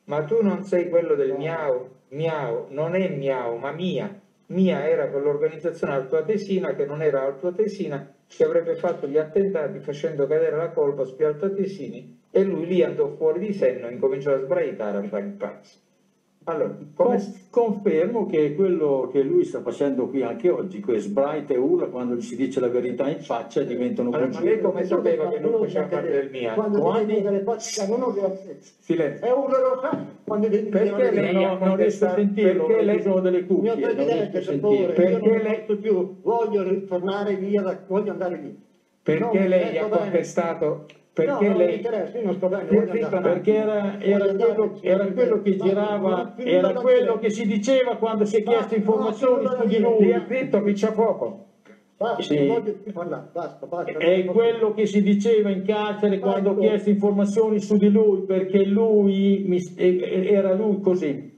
ma tu non sei quello del miau, miau, non è miau, ma mia. Mia era quell'organizzazione altoatesina che non era altoatesina che avrebbe fatto gli attentati facendo cadere la colpa sugli altoatesini e lui lì andò fuori di senno e incominciò a sbraitare a fare il pazzo. Allora, come Con- confermo che è quello che lui sta facendo qui anche oggi, che sbraita e urla quando gli si dice la verità in faccia e diventano Allora, ma lei come sapeva che non faceva parte del mia? Quando Quando- devi delle cose non ho le Silenzio. È un lo sa quando devi Perché lei No, ha non riesco a contestato- sentirlo, perché lei- sono delle cuffie, non riesco a sentire. Perché io non lei- più, voglio ritornare via, da- voglio andare via. Perché Non lei sto ha bene. Perché no, Sì, sì, andare. perché era, era quello, sì, era sì, quello che sì, girava, era quello che si diceva quando si è Basta, chiesto informazioni su di lui. Gli ha detto Picciafuoco. Basta, Sì. non voglio più parlare, basta, basta. È quello che si diceva in carcere quando ho chiesto informazioni su di lui, perché lui mi- era lui così.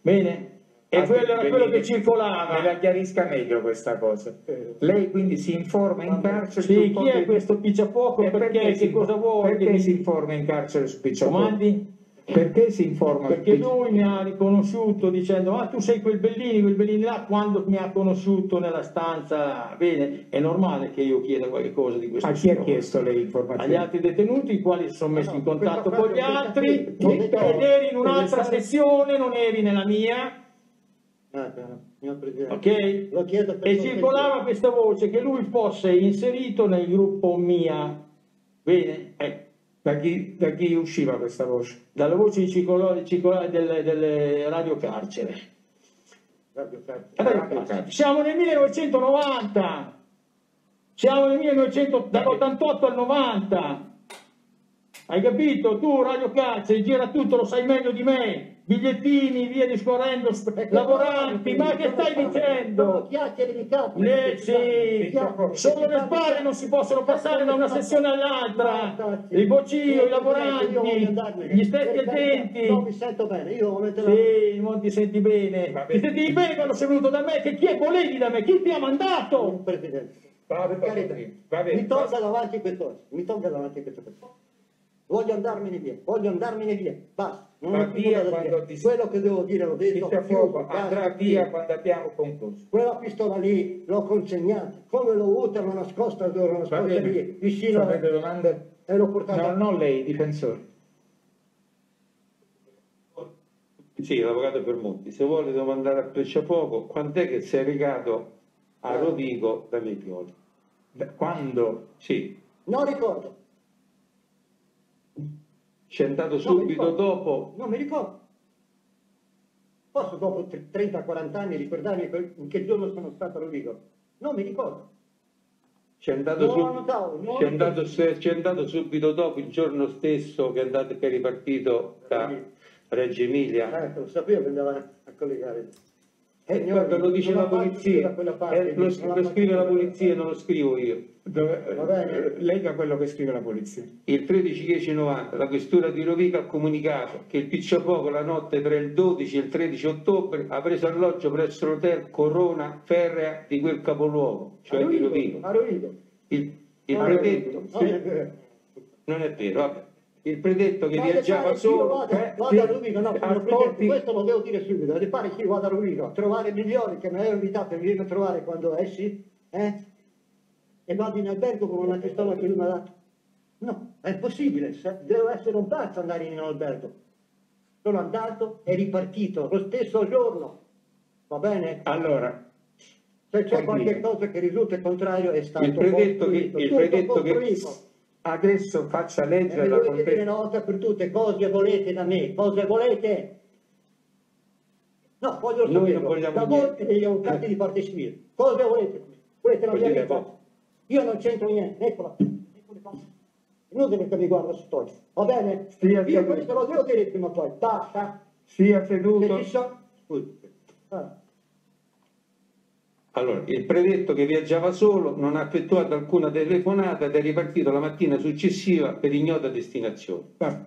Bene? E quello era quello che circolava. Me la chiarisca meglio questa cosa. Lei quindi si informa in carcere Sì, sul chi è questo picciafuoco? E Perché, che si- cosa vuole? Perché mi- si informa in carcere su Picciafuoco? Comandi? Perché si informa? Perché lui mi ha riconosciuto dicendo ah tu sei quel Bellini, quel Bellini là, quando mi ha conosciuto nella stanza, bene, è normale che io chieda qualche cosa di questo A chi ha chiesto agli informazioni? altri detenuti i quali si sono messi in contatto con gli altri ed eri in un'altra sezione, non eri nella mia, Ah, signor Presidente. ok? Lo chiedo per E circolava questa voce che lui fosse inserito nel gruppo mia, bene? Ecco. Da chi, da chi usciva questa voce? dalla voce di circolare, circolare delle, delle. Radio Carta. Radio Siamo nel 1990, siamo nel 1900, dall'88 al 90. Hai capito? Tu, Radio Carcere, gira tutto, lo sai meglio di me. Bigliettini, via discorrendo, lavoranti, ma che stai dicendo? chiacchiere di. Eh sì, solo le spalle non si possono passare da una sessione all'altra, il boccio, i lavoranti, gli stessi agenti. Non mi sento bene, io devo mettere Sì, non ti senti bene. Ti bene. senti bene quando sei venuto da me? Che chi è volevi da me? Chi ti ha mandato? un presidente. Va Per carità. bene, va bene. Mi tolga davanti questo, mi tolga davanti questo persone. Voglio andarmene via, voglio andarmene via, basta. Non Va ho più via nulla da quando dire. ti- Quello che devo dire l'ho detto. Chiuso, fuoco basta, andrà via finito. quando abbiamo concluso. Quella pistola lì l'ho consegnata, come l'ho avuta l'ho nascosta dove l'ho nascosta lì, vicino Sapete domande? e l'ho portata. No, non lei, difensore. Sì, l'avvocato Fermonti, se vuole domandare a Pesciapoco, quant'è che sei recato a Rovigo da Mepioli? Da- Quando? Sì, Non ricordo, c'è andato subito dopo, non mi ricordo. Posso dopo 30-40 anni ricordarmi in che giorno sono stato a Rovigo? Non mi ricordo. c'è andato, Non su- lo annotavo, non c'è lo andato, andato subito dopo, il giorno stesso che è andato che è ripartito da Reggio Emilia. Ecco, lo sapevo che andava a collegare. Eh, guarda, lo dice la polizia, parte, Eh, lo, lo la scrive la polizia, non lo scrivo io. Dove, bene. eh, legga quello che scrive la polizia. Il 13-10-90 la questura di Rovigo ha comunicato che il Picciapoco la notte tra il 12 e il 13 ottobre ha preso alloggio presso l'hotel Corona Ferrea di quel capoluogo, cioè A di Rovigo, Rovigo. a Rovigo. Il, il Ah, predetto, vero. non è vero, vabbè. Il predetto che viaggiava che solo, vada, eh, vada a. Rovigo, no, Ascolti. Questo lo devo dire subito, le pare che io vada a Rovigo a trovare migliori che mi avevano invitato e mi viene a trovare quando esci, eh? E vado in albergo con una pistola che lui mi ha dato. No, è impossibile, devo essere un pazzo andare in albergo. Sono andato e ripartito lo stesso giorno, va bene? Allora, Se c'è qualche cosa che risulta il contrario è stato il predetto che, costruito, il tutto predetto che. Adesso faccia leggere mi la dovete dire contesta. una volta per tutte cosa volete da me, cosa volete? No, voglio Noi sapere da voi e degli avvocati di parte civile. Cosa volete? da me? Volete la mia vita? Io non c'entro niente, eccola. Eccole qua. Inutile che mi guarda storia. Va bene? Stia Io questo lo devo dire prima o poi. Basta. Sia Se seduto. ci sono... Scusi. Ah. Allora, il predetto che viaggiava solo non ha effettuato alcuna telefonata ed è ripartito la mattina successiva per ignota destinazione. Va-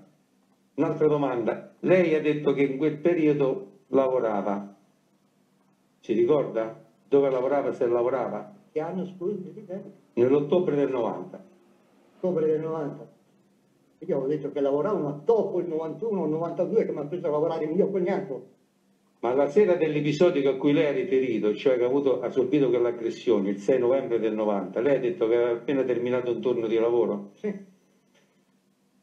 Un'altra domanda. Lei ha detto che in quel periodo lavorava. Si ricorda? Dove lavorava se lavorava? Che anno, scusi? Nell'ottobre del 90. ottobre del 90. Io avevo detto che lavoravano dopo il 91 o il 92 che mi ha preso a lavorare mio cognato. Ma la sera dell'episodio a cui lei ha riferito, cioè che ha, avuto, ha subito quell'aggressione, il 6 novembre del 90, lei ha detto che aveva appena terminato un turno di lavoro? Sì.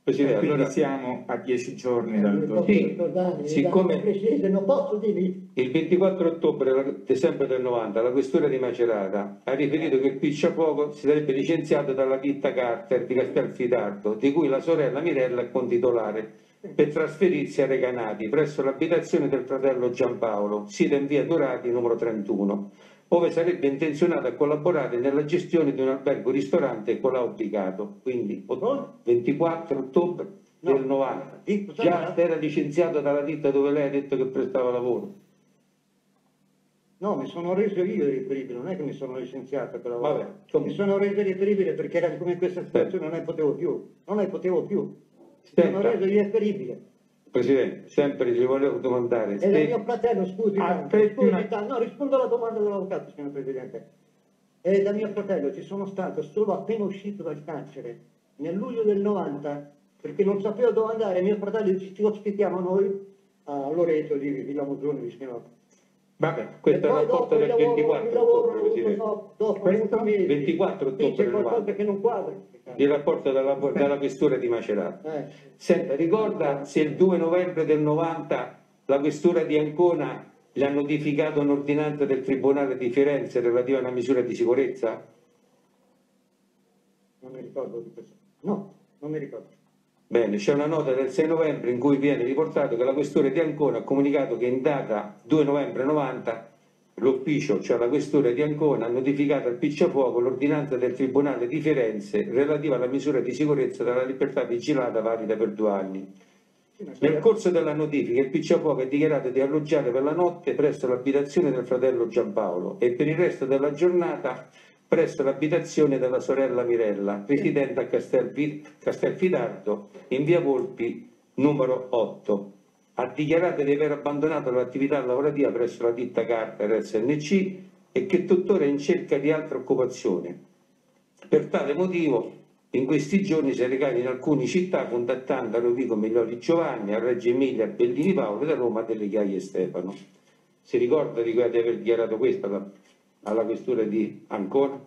Presidente, Quindi allora, siamo a dieci giorni Eh, dal posso Sì, ricordare, siccome- Presidente, non posso dirvi. il 24 ottobre sempre del 90 la questura di Macerata ha riferito che il Picciapoco si sarebbe licenziato dalla ditta Carter di Castelfidardo, di cui la sorella Mirella è contitolare, per trasferirsi a Recanati presso l'abitazione del fratello Giampaolo, sita in via Dorati numero 31, dove sarebbe intenzionato a collaborare nella gestione di un albergo-ristorante con l'aubricato, quindi ot- 24 ottobre del No. 90. Dico, Già sai- era licenziato dalla ditta dove lei ha detto che prestava lavoro. No, mi sono reso io riferibile, non è che mi sono licenziato per lavorare. Vabbè, mi sono reso riferibile perché era come in questa situazione non ne potevo più. Non ne potevo più. Mi sono reso riferibile. Presidente, sempre ci volevo domandare. E da se- mio fratello, scusi, Aspetti scusi una- no, rispondo alla domanda dell'avvocato, signor Presidente. E da mio fratello ci sono stato solo appena uscito dal carcere, nel luglio del 90, perché non sapevo dove andare, mio fratello ci ospitiamo noi a Loreto di Villa Mozzone vicino. Vabbè, Questa E è porta dopo del il lavoro- 24 il lavoro ottobre, Presidente. dopo Questo? mesi. 24 Sì, ottobre c'è qualcosa 90. che non quadra. Il rapporto dalla, dalla questura di Macerata. Eh. Senta, ricorda se il 2 novembre del 90 la questura di Ancona gli ha notificato un'ordinanza del Tribunale di Firenze relativa a una misura di sicurezza? Non mi ricordo di questo. No, non mi ricordo. Bene, c'è una nota del 6 novembre in cui viene riportato che la questura di Ancona ha comunicato che in data 2 novembre 90 l'ufficio, cioè la questura di Ancona, ha notificato al Picciafuoco l'ordinanza del Tribunale di Firenze relativa alla misura di sicurezza della libertà vigilata valida per due anni. Nel corso della notifica il Picciafuoco ha dichiarato di alloggiare per la notte presso l'abitazione del fratello Giampaolo e per il resto della giornata presso l'abitazione della sorella Mirella, residente a Castel- Castelfidardo in via Volpi numero 8. Ha dichiarato di aver abbandonato l'attività lavorativa presso la ditta Carter SNC e che tuttora è in cerca di altra occupazione. Per tale motivo in questi giorni si è recato in alcune città contattando a Rovigo Miglioli Giovanni, a Reggio Emilia, a Bellini Paolo e a Roma delle Chiaie Stefano. Si ricorda di, aver dichiarato questo alla, alla questura di Ancona?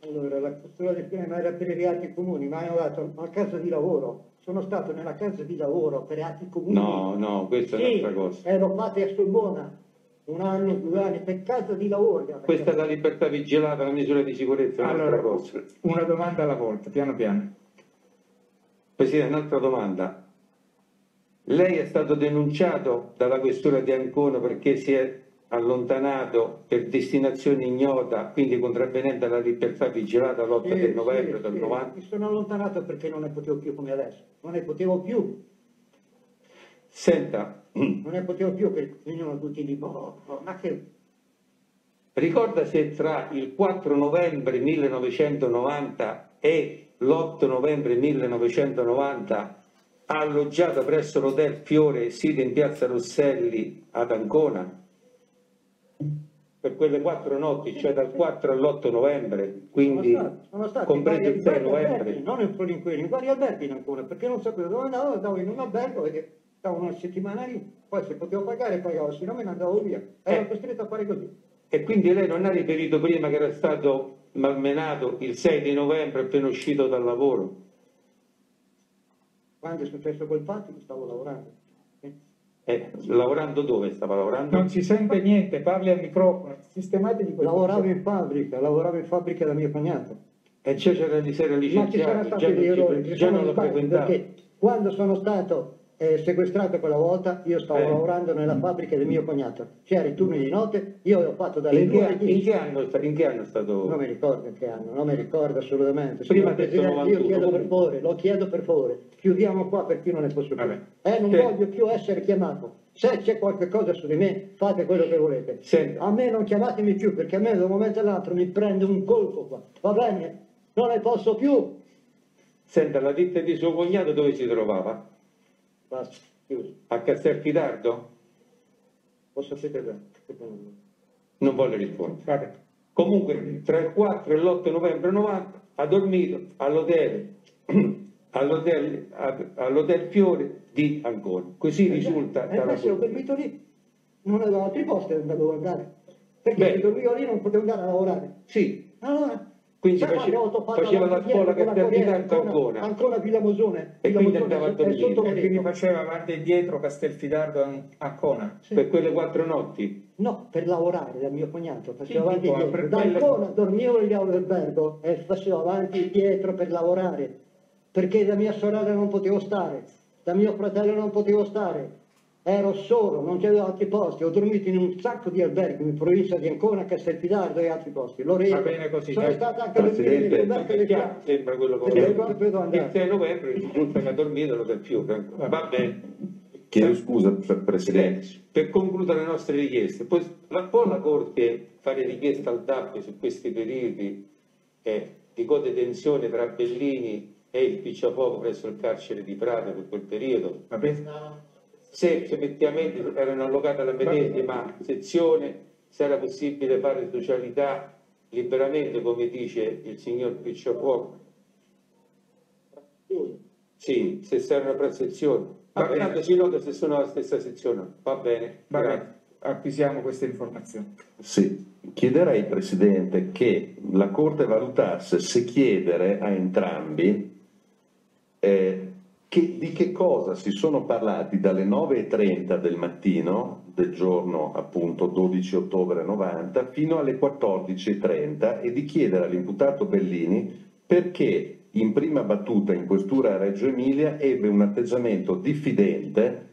Allora, la questura del prima era per i reati comuni, ma hanno dato una casa di lavoro. Sono stato nella casa di lavoro per reati comuni. No, no, questa è Sì, un'altra cosa. ero fatto a Sorbona, un anno, due anni, per casa di lavoro. Questa è la libertà vigilata, la misura di sicurezza, è un'altra Allora, cosa. una domanda alla volta, piano piano. Presidente, un'altra domanda. Lei è stato denunciato dalla questura di Ancona perché si è allontanato per destinazione ignota, quindi contravvenente alla libertà vigilata l'8 del novembre del 90? Mi sono allontanato perché non ne potevo più come adesso. Non ne potevo più, Senta, non ne potevo più che venivano tutti lì. "Oh, oh, ma che ricorda se tra il 4 novembre 1990 e l'8 novembre 1990 ha alloggiato presso l'hotel Fiore, sito in piazza Rosselli ad Ancona? Per quelle quattro notti, cioè dal 4 all'8 novembre, quindi sono stato, sono stato compreso il vari 6 alberghi, novembre. non quelli in quelli, in vari alberghi ancora, perché non sapevo dove andavo, andavo in un albergo e stavo una settimana lì, poi se potevo pagare pagavo, se no me ne andavo via. Ero Eh. costretto a fare così. E quindi lei non ha riferito prima che era stato malmenato il 6 di novembre appena uscito dal lavoro? Quando è successo quel fatto stavo lavorando. Eh. Lavorando dove stava lavorando? Non si sente niente, parli al microfono, sistematevi questo. Lavoravo in fabbrica, lavoravo in fabbrica da mio cognato. E c'è c'era di sera Ma ci sono licenziato, già, già sono non lo frequentavo. perché quando sono stato eh, sequestrato quella volta io stavo Eh. lavorando nella fabbrica del mio cognato. C'era i turni di notte, io ho fatto dalle In 2 che, in 10. che anno, in che anno è stato? Non mi ricordo in che anno, non mi ricordo assolutamente. Prima Signor Presidente, 91, io chiedo per favore, lo chiedo per favore, chiudiamo qua perché non ne posso più. Eh, non Sì. voglio più essere chiamato. Se c'è qualche cosa su di me, fate quello che volete. Senta. A me non chiamatemi più perché a me da un momento all'altro mi prende un colpo qua. Va bene? Non ne posso più. Senta, la ditta di suo cognato dove si trovava? Basta, chiuso. A Castelfidardo? Sapete bene. Non voglio rispondere. Vabbè. Comunque, tra il 4 e l'8 novembre 90 ha dormito all'hotel, all'hotel, all'hotel Fiore di Ancona. Così risulta Eh, beh, se ho dormito lì, non avevo altri posti dove andare. Perché Beh. se dormivo lì non potevo andare a lavorare. Sì, Allora, Quindi sai face- quando ho fatto faceva la scuola con la Castelfidardo Corriere, Ancona. Ancona Villa Mosone. E quindi andava a dormire. sotto E quindi faceva avanti e dietro Castelfidardo a Ancona. Sì. per quelle quattro notti. No, per lavorare dal mio cognato, facevo Sì, avanti e dietro. per Da quelle- Ancona dormivo negli albergo e facevo avanti e dietro per lavorare, perché da mia sorella non potevo stare, da mio fratello non potevo stare, ero solo, non c'avevo altri posti, ho dormito in un sacco di alberghi in provincia di Ancona, Castelfidardo e altri posti. Loreto, Va bene così, sono stato anche Presidente, Chiaro. sembra quello che Perché ho andare? Il 6 novembre risulta che ha dormito all'hotel Fiore. Va bene. Chiedo scusa, pre- Presidente. Per concludere le nostre richieste, poi la, può la Corte fare richiesta al DAP su questi periodi eh, di codetenzione tra Bellini e il Picciafuoco presso il carcere di Prato per quel periodo? Va bene? Se effettivamente erano allocate alla medesima sezione, se era possibile fare socialità liberamente, come dice il signor Picciafuoco. Sì, se servono per sezione. Va Ma bene. tanto si nota se sono la stessa sezione. Va bene. Va bene, acquisiamo queste informazioni. Sì, chiederei, Presidente, che la Corte valutasse se chiedere a entrambi eh, che- di che cosa si sono parlati dalle 9.30 del mattino del giorno appunto 12 ottobre 90 fino alle 14.30 e di chiedere all'imputato Bellini perché in prima battuta in questura a Reggio Emilia ebbe un atteggiamento diffidente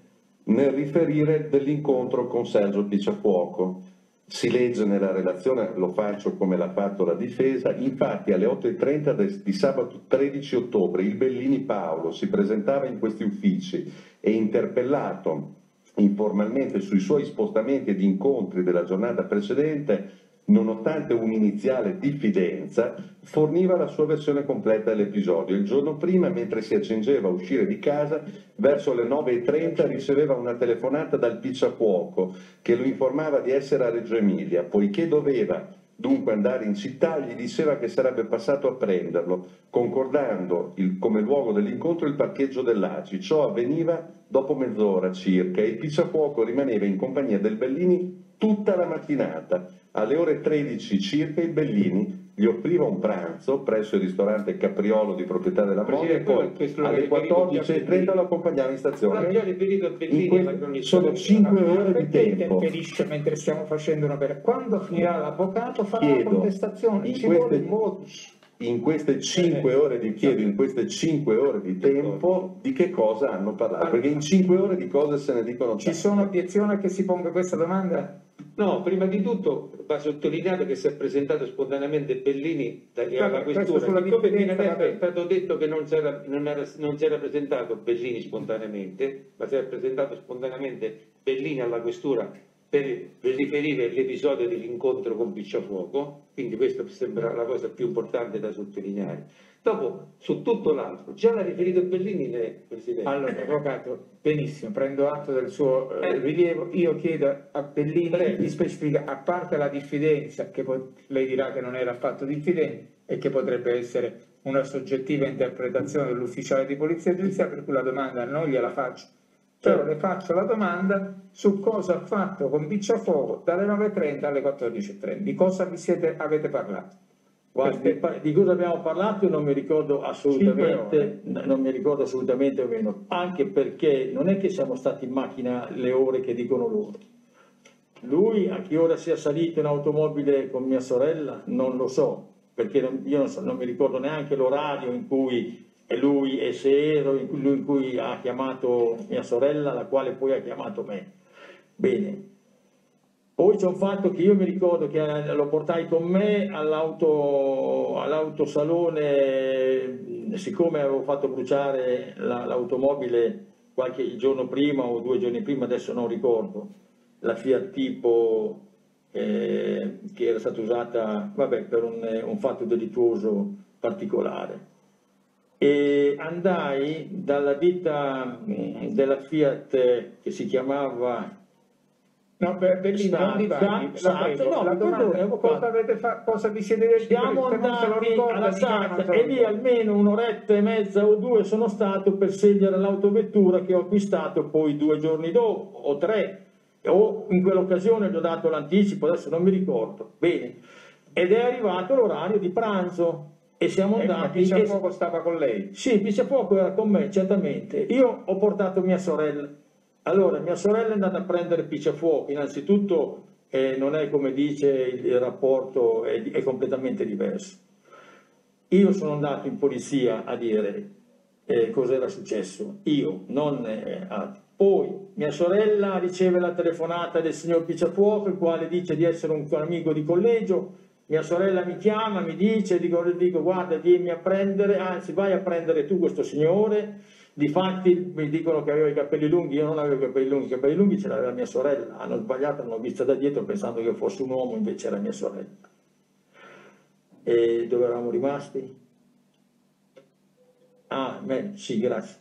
nel riferire dell'incontro con Sergio Picciafuoco si legge nella relazione, lo faccio come l'ha fatto la difesa, infatti alle 8.30 de- di sabato 13 ottobre il Bellini Paolo si presentava in questi uffici e interpellato informalmente sui suoi spostamenti ed incontri della giornata precedente, nonostante un'iniziale diffidenza, forniva la sua versione completa dell'episodio. Il giorno prima, mentre si accingeva a uscire di casa, verso le 9.30 riceveva una telefonata dal Picciafuoco che lo informava di essere a Reggio Emilia, poiché doveva dunque andare in città, gli diceva che sarebbe passato a prenderlo, concordando il- come luogo dell'incontro il parcheggio dell'ACI. Ciò avveniva dopo mezz'ora circa e il Picciafuoco rimaneva in compagnia del Bellini tutta la mattinata. Alle ore 13 circa il Bellini gli offriva un pranzo presso il ristorante Capriolo di proprietà della moglie e poi alle riferito già a 14.30 Bellini. lo accompagnava in stazione. In Bellini que- la cronista. sono 5 ore di tempo. mentre stiamo facendo un'opera? Quando finirà l'avvocato farà la contestazione, in ci queste- vuole il modus. In queste 5 ore di chiedo in queste 5 ore di tempo di che cosa hanno parlato perché in 5 ore di cose se ne dicono Ci tante. sono obiezioni a che si ponga questa domanda? No, prima di tutto va sottolineato che si è presentato spontaneamente Bellini alla questura. Siccome è stato detto che non si era, non era- non si era presentato Bellini spontaneamente, ma si è presentato spontaneamente Bellini alla questura per, riferire l'episodio dell'incontro con Picciafuoco, quindi questa mi sembra la cosa più importante da sottolineare. Dopo, su tutto l'altro, già l'ha riferito Bellini lei, Presidente. Allora, avvocato, benissimo, prendo atto del suo eh, Eh. rilievo. Io chiedo a Bellini Prego. di specificare, a parte la diffidenza, che lei dirà che non era affatto diffidente e che potrebbe essere una soggettiva interpretazione dell'ufficiale di polizia giudiziaria, per cui la domanda non gliela faccio. Però le faccio la domanda su cosa ha fatto con Bicciafuoco dalle 9.30 alle 14.30. Di cosa vi siete, avete parlato? Guardi, pa- di cosa abbiamo parlato non mi ricordo assolutamente, non mi ricordo assolutamente o meno, anche perché non è che siamo stati in macchina le ore che dicono loro. Lui a che ora sia salito in automobile con mia sorella non lo so, perché non- io non, so- non mi ricordo neanche l'orario in cui lui e se ero lui in cui ha chiamato mia sorella, la quale poi ha chiamato me. Bene, poi c'è un fatto che io mi ricordo che eh, lo portai con me all'auto, all'autosalone, siccome avevo fatto bruciare la- l'automobile qualche giorno prima o due giorni prima, adesso non ricordo, la Fiat tipo eh, che era stata usata vabbè, per un, un fatto delittuoso particolare. E andai dalla ditta mm, della Fiat eh, che si chiamava No, Be- Bellini, non divaghi, prego. no, la domanda è cosa, avete fa- cosa vi siete detti? Siamo andati ricorda, alla SAT e lì almeno un'oretta e mezza o due sono stato per scegliere l'autovettura che ho acquistato poi due giorni dopo o tre o in quell'occasione gli ho dato l'anticipo, adesso non mi ricordo. Bene, ed è arrivato l'orario di pranzo e siamo andati... Piccia e- Fuoco stava con lei. sì, Picciafuoco era con me, certamente. Io ho portato mia sorella. Allora, mia sorella è andata a prendere Picciafuoco. Innanzitutto eh, non è come dice il, il rapporto, è, è completamente diverso. Io sono andato in polizia a dire eh, cos'era successo. Io, non eh, altri. Poi mia sorella riceve la telefonata del signor Picciafuoco, il quale dice di essere un amico di collegio. Mia sorella mi chiama, mi dice, dico, dico guarda, vieni a prendere, anzi vai a prendere tu questo signore. Difatti mi dicono che aveva i capelli lunghi, io non avevo i capelli lunghi, i capelli lunghi ce l'aveva mia sorella. Hanno sbagliato, l'hanno vista da dietro pensando che io fossi un uomo, invece era mia sorella. E dove eravamo rimasti? Ah, beh, sì, grazie.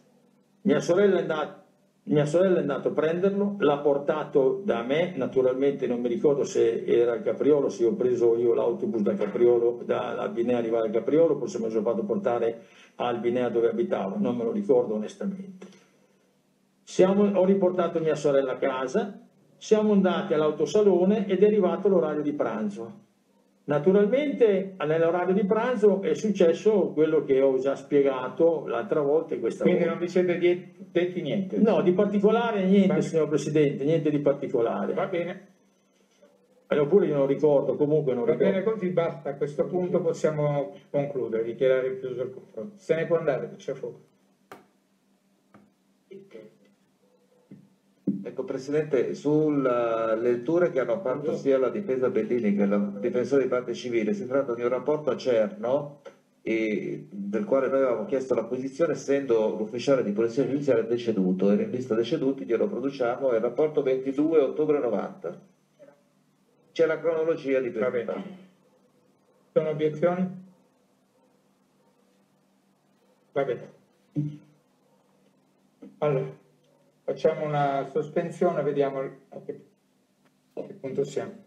Mia sorella è andata, mia sorella è andata a prenderlo, l'ha portato da me, naturalmente non mi ricordo se era il Capriolo, se ho preso io l'autobus da Capriolo, da Albinea arrivare al Capriolo, forse lo sono fatto portare a Albinea dove abitavo, non me lo ricordo onestamente. Siamo- ho riportato mia sorella a casa, siamo andati all'autosalone ed è arrivato l'orario di pranzo. Naturalmente nell'orario di pranzo è successo quello che ho già spiegato l'altra volta e questa Quindi volta. non vi siete detti niente. No, di particolare niente, Va- signor Presidente, niente di particolare. Va bene, Eh, Oppure io non ricordo, comunque non va ricordo. bene così, basta. A questo punto possiamo concludere, dichiarare chiuso il confronto. Se ne può andare, Piccia Fuoco. Ecco Presidente, sulle letture che hanno fatto sia la difesa Bellini che la difensore di parte civile, si tratta di un rapporto acerno e del quale noi avevamo chiesto l'acquisizione essendo l'ufficiale di polizia giudiziaria deceduto, era in lista deceduti, glielo produciamo, è il rapporto 22 ottobre 90. C'è la cronologia di bene. Sono obiezioni? Va bene. Allora, facciamo una sospensione, vediamo a che, a che punto siamo.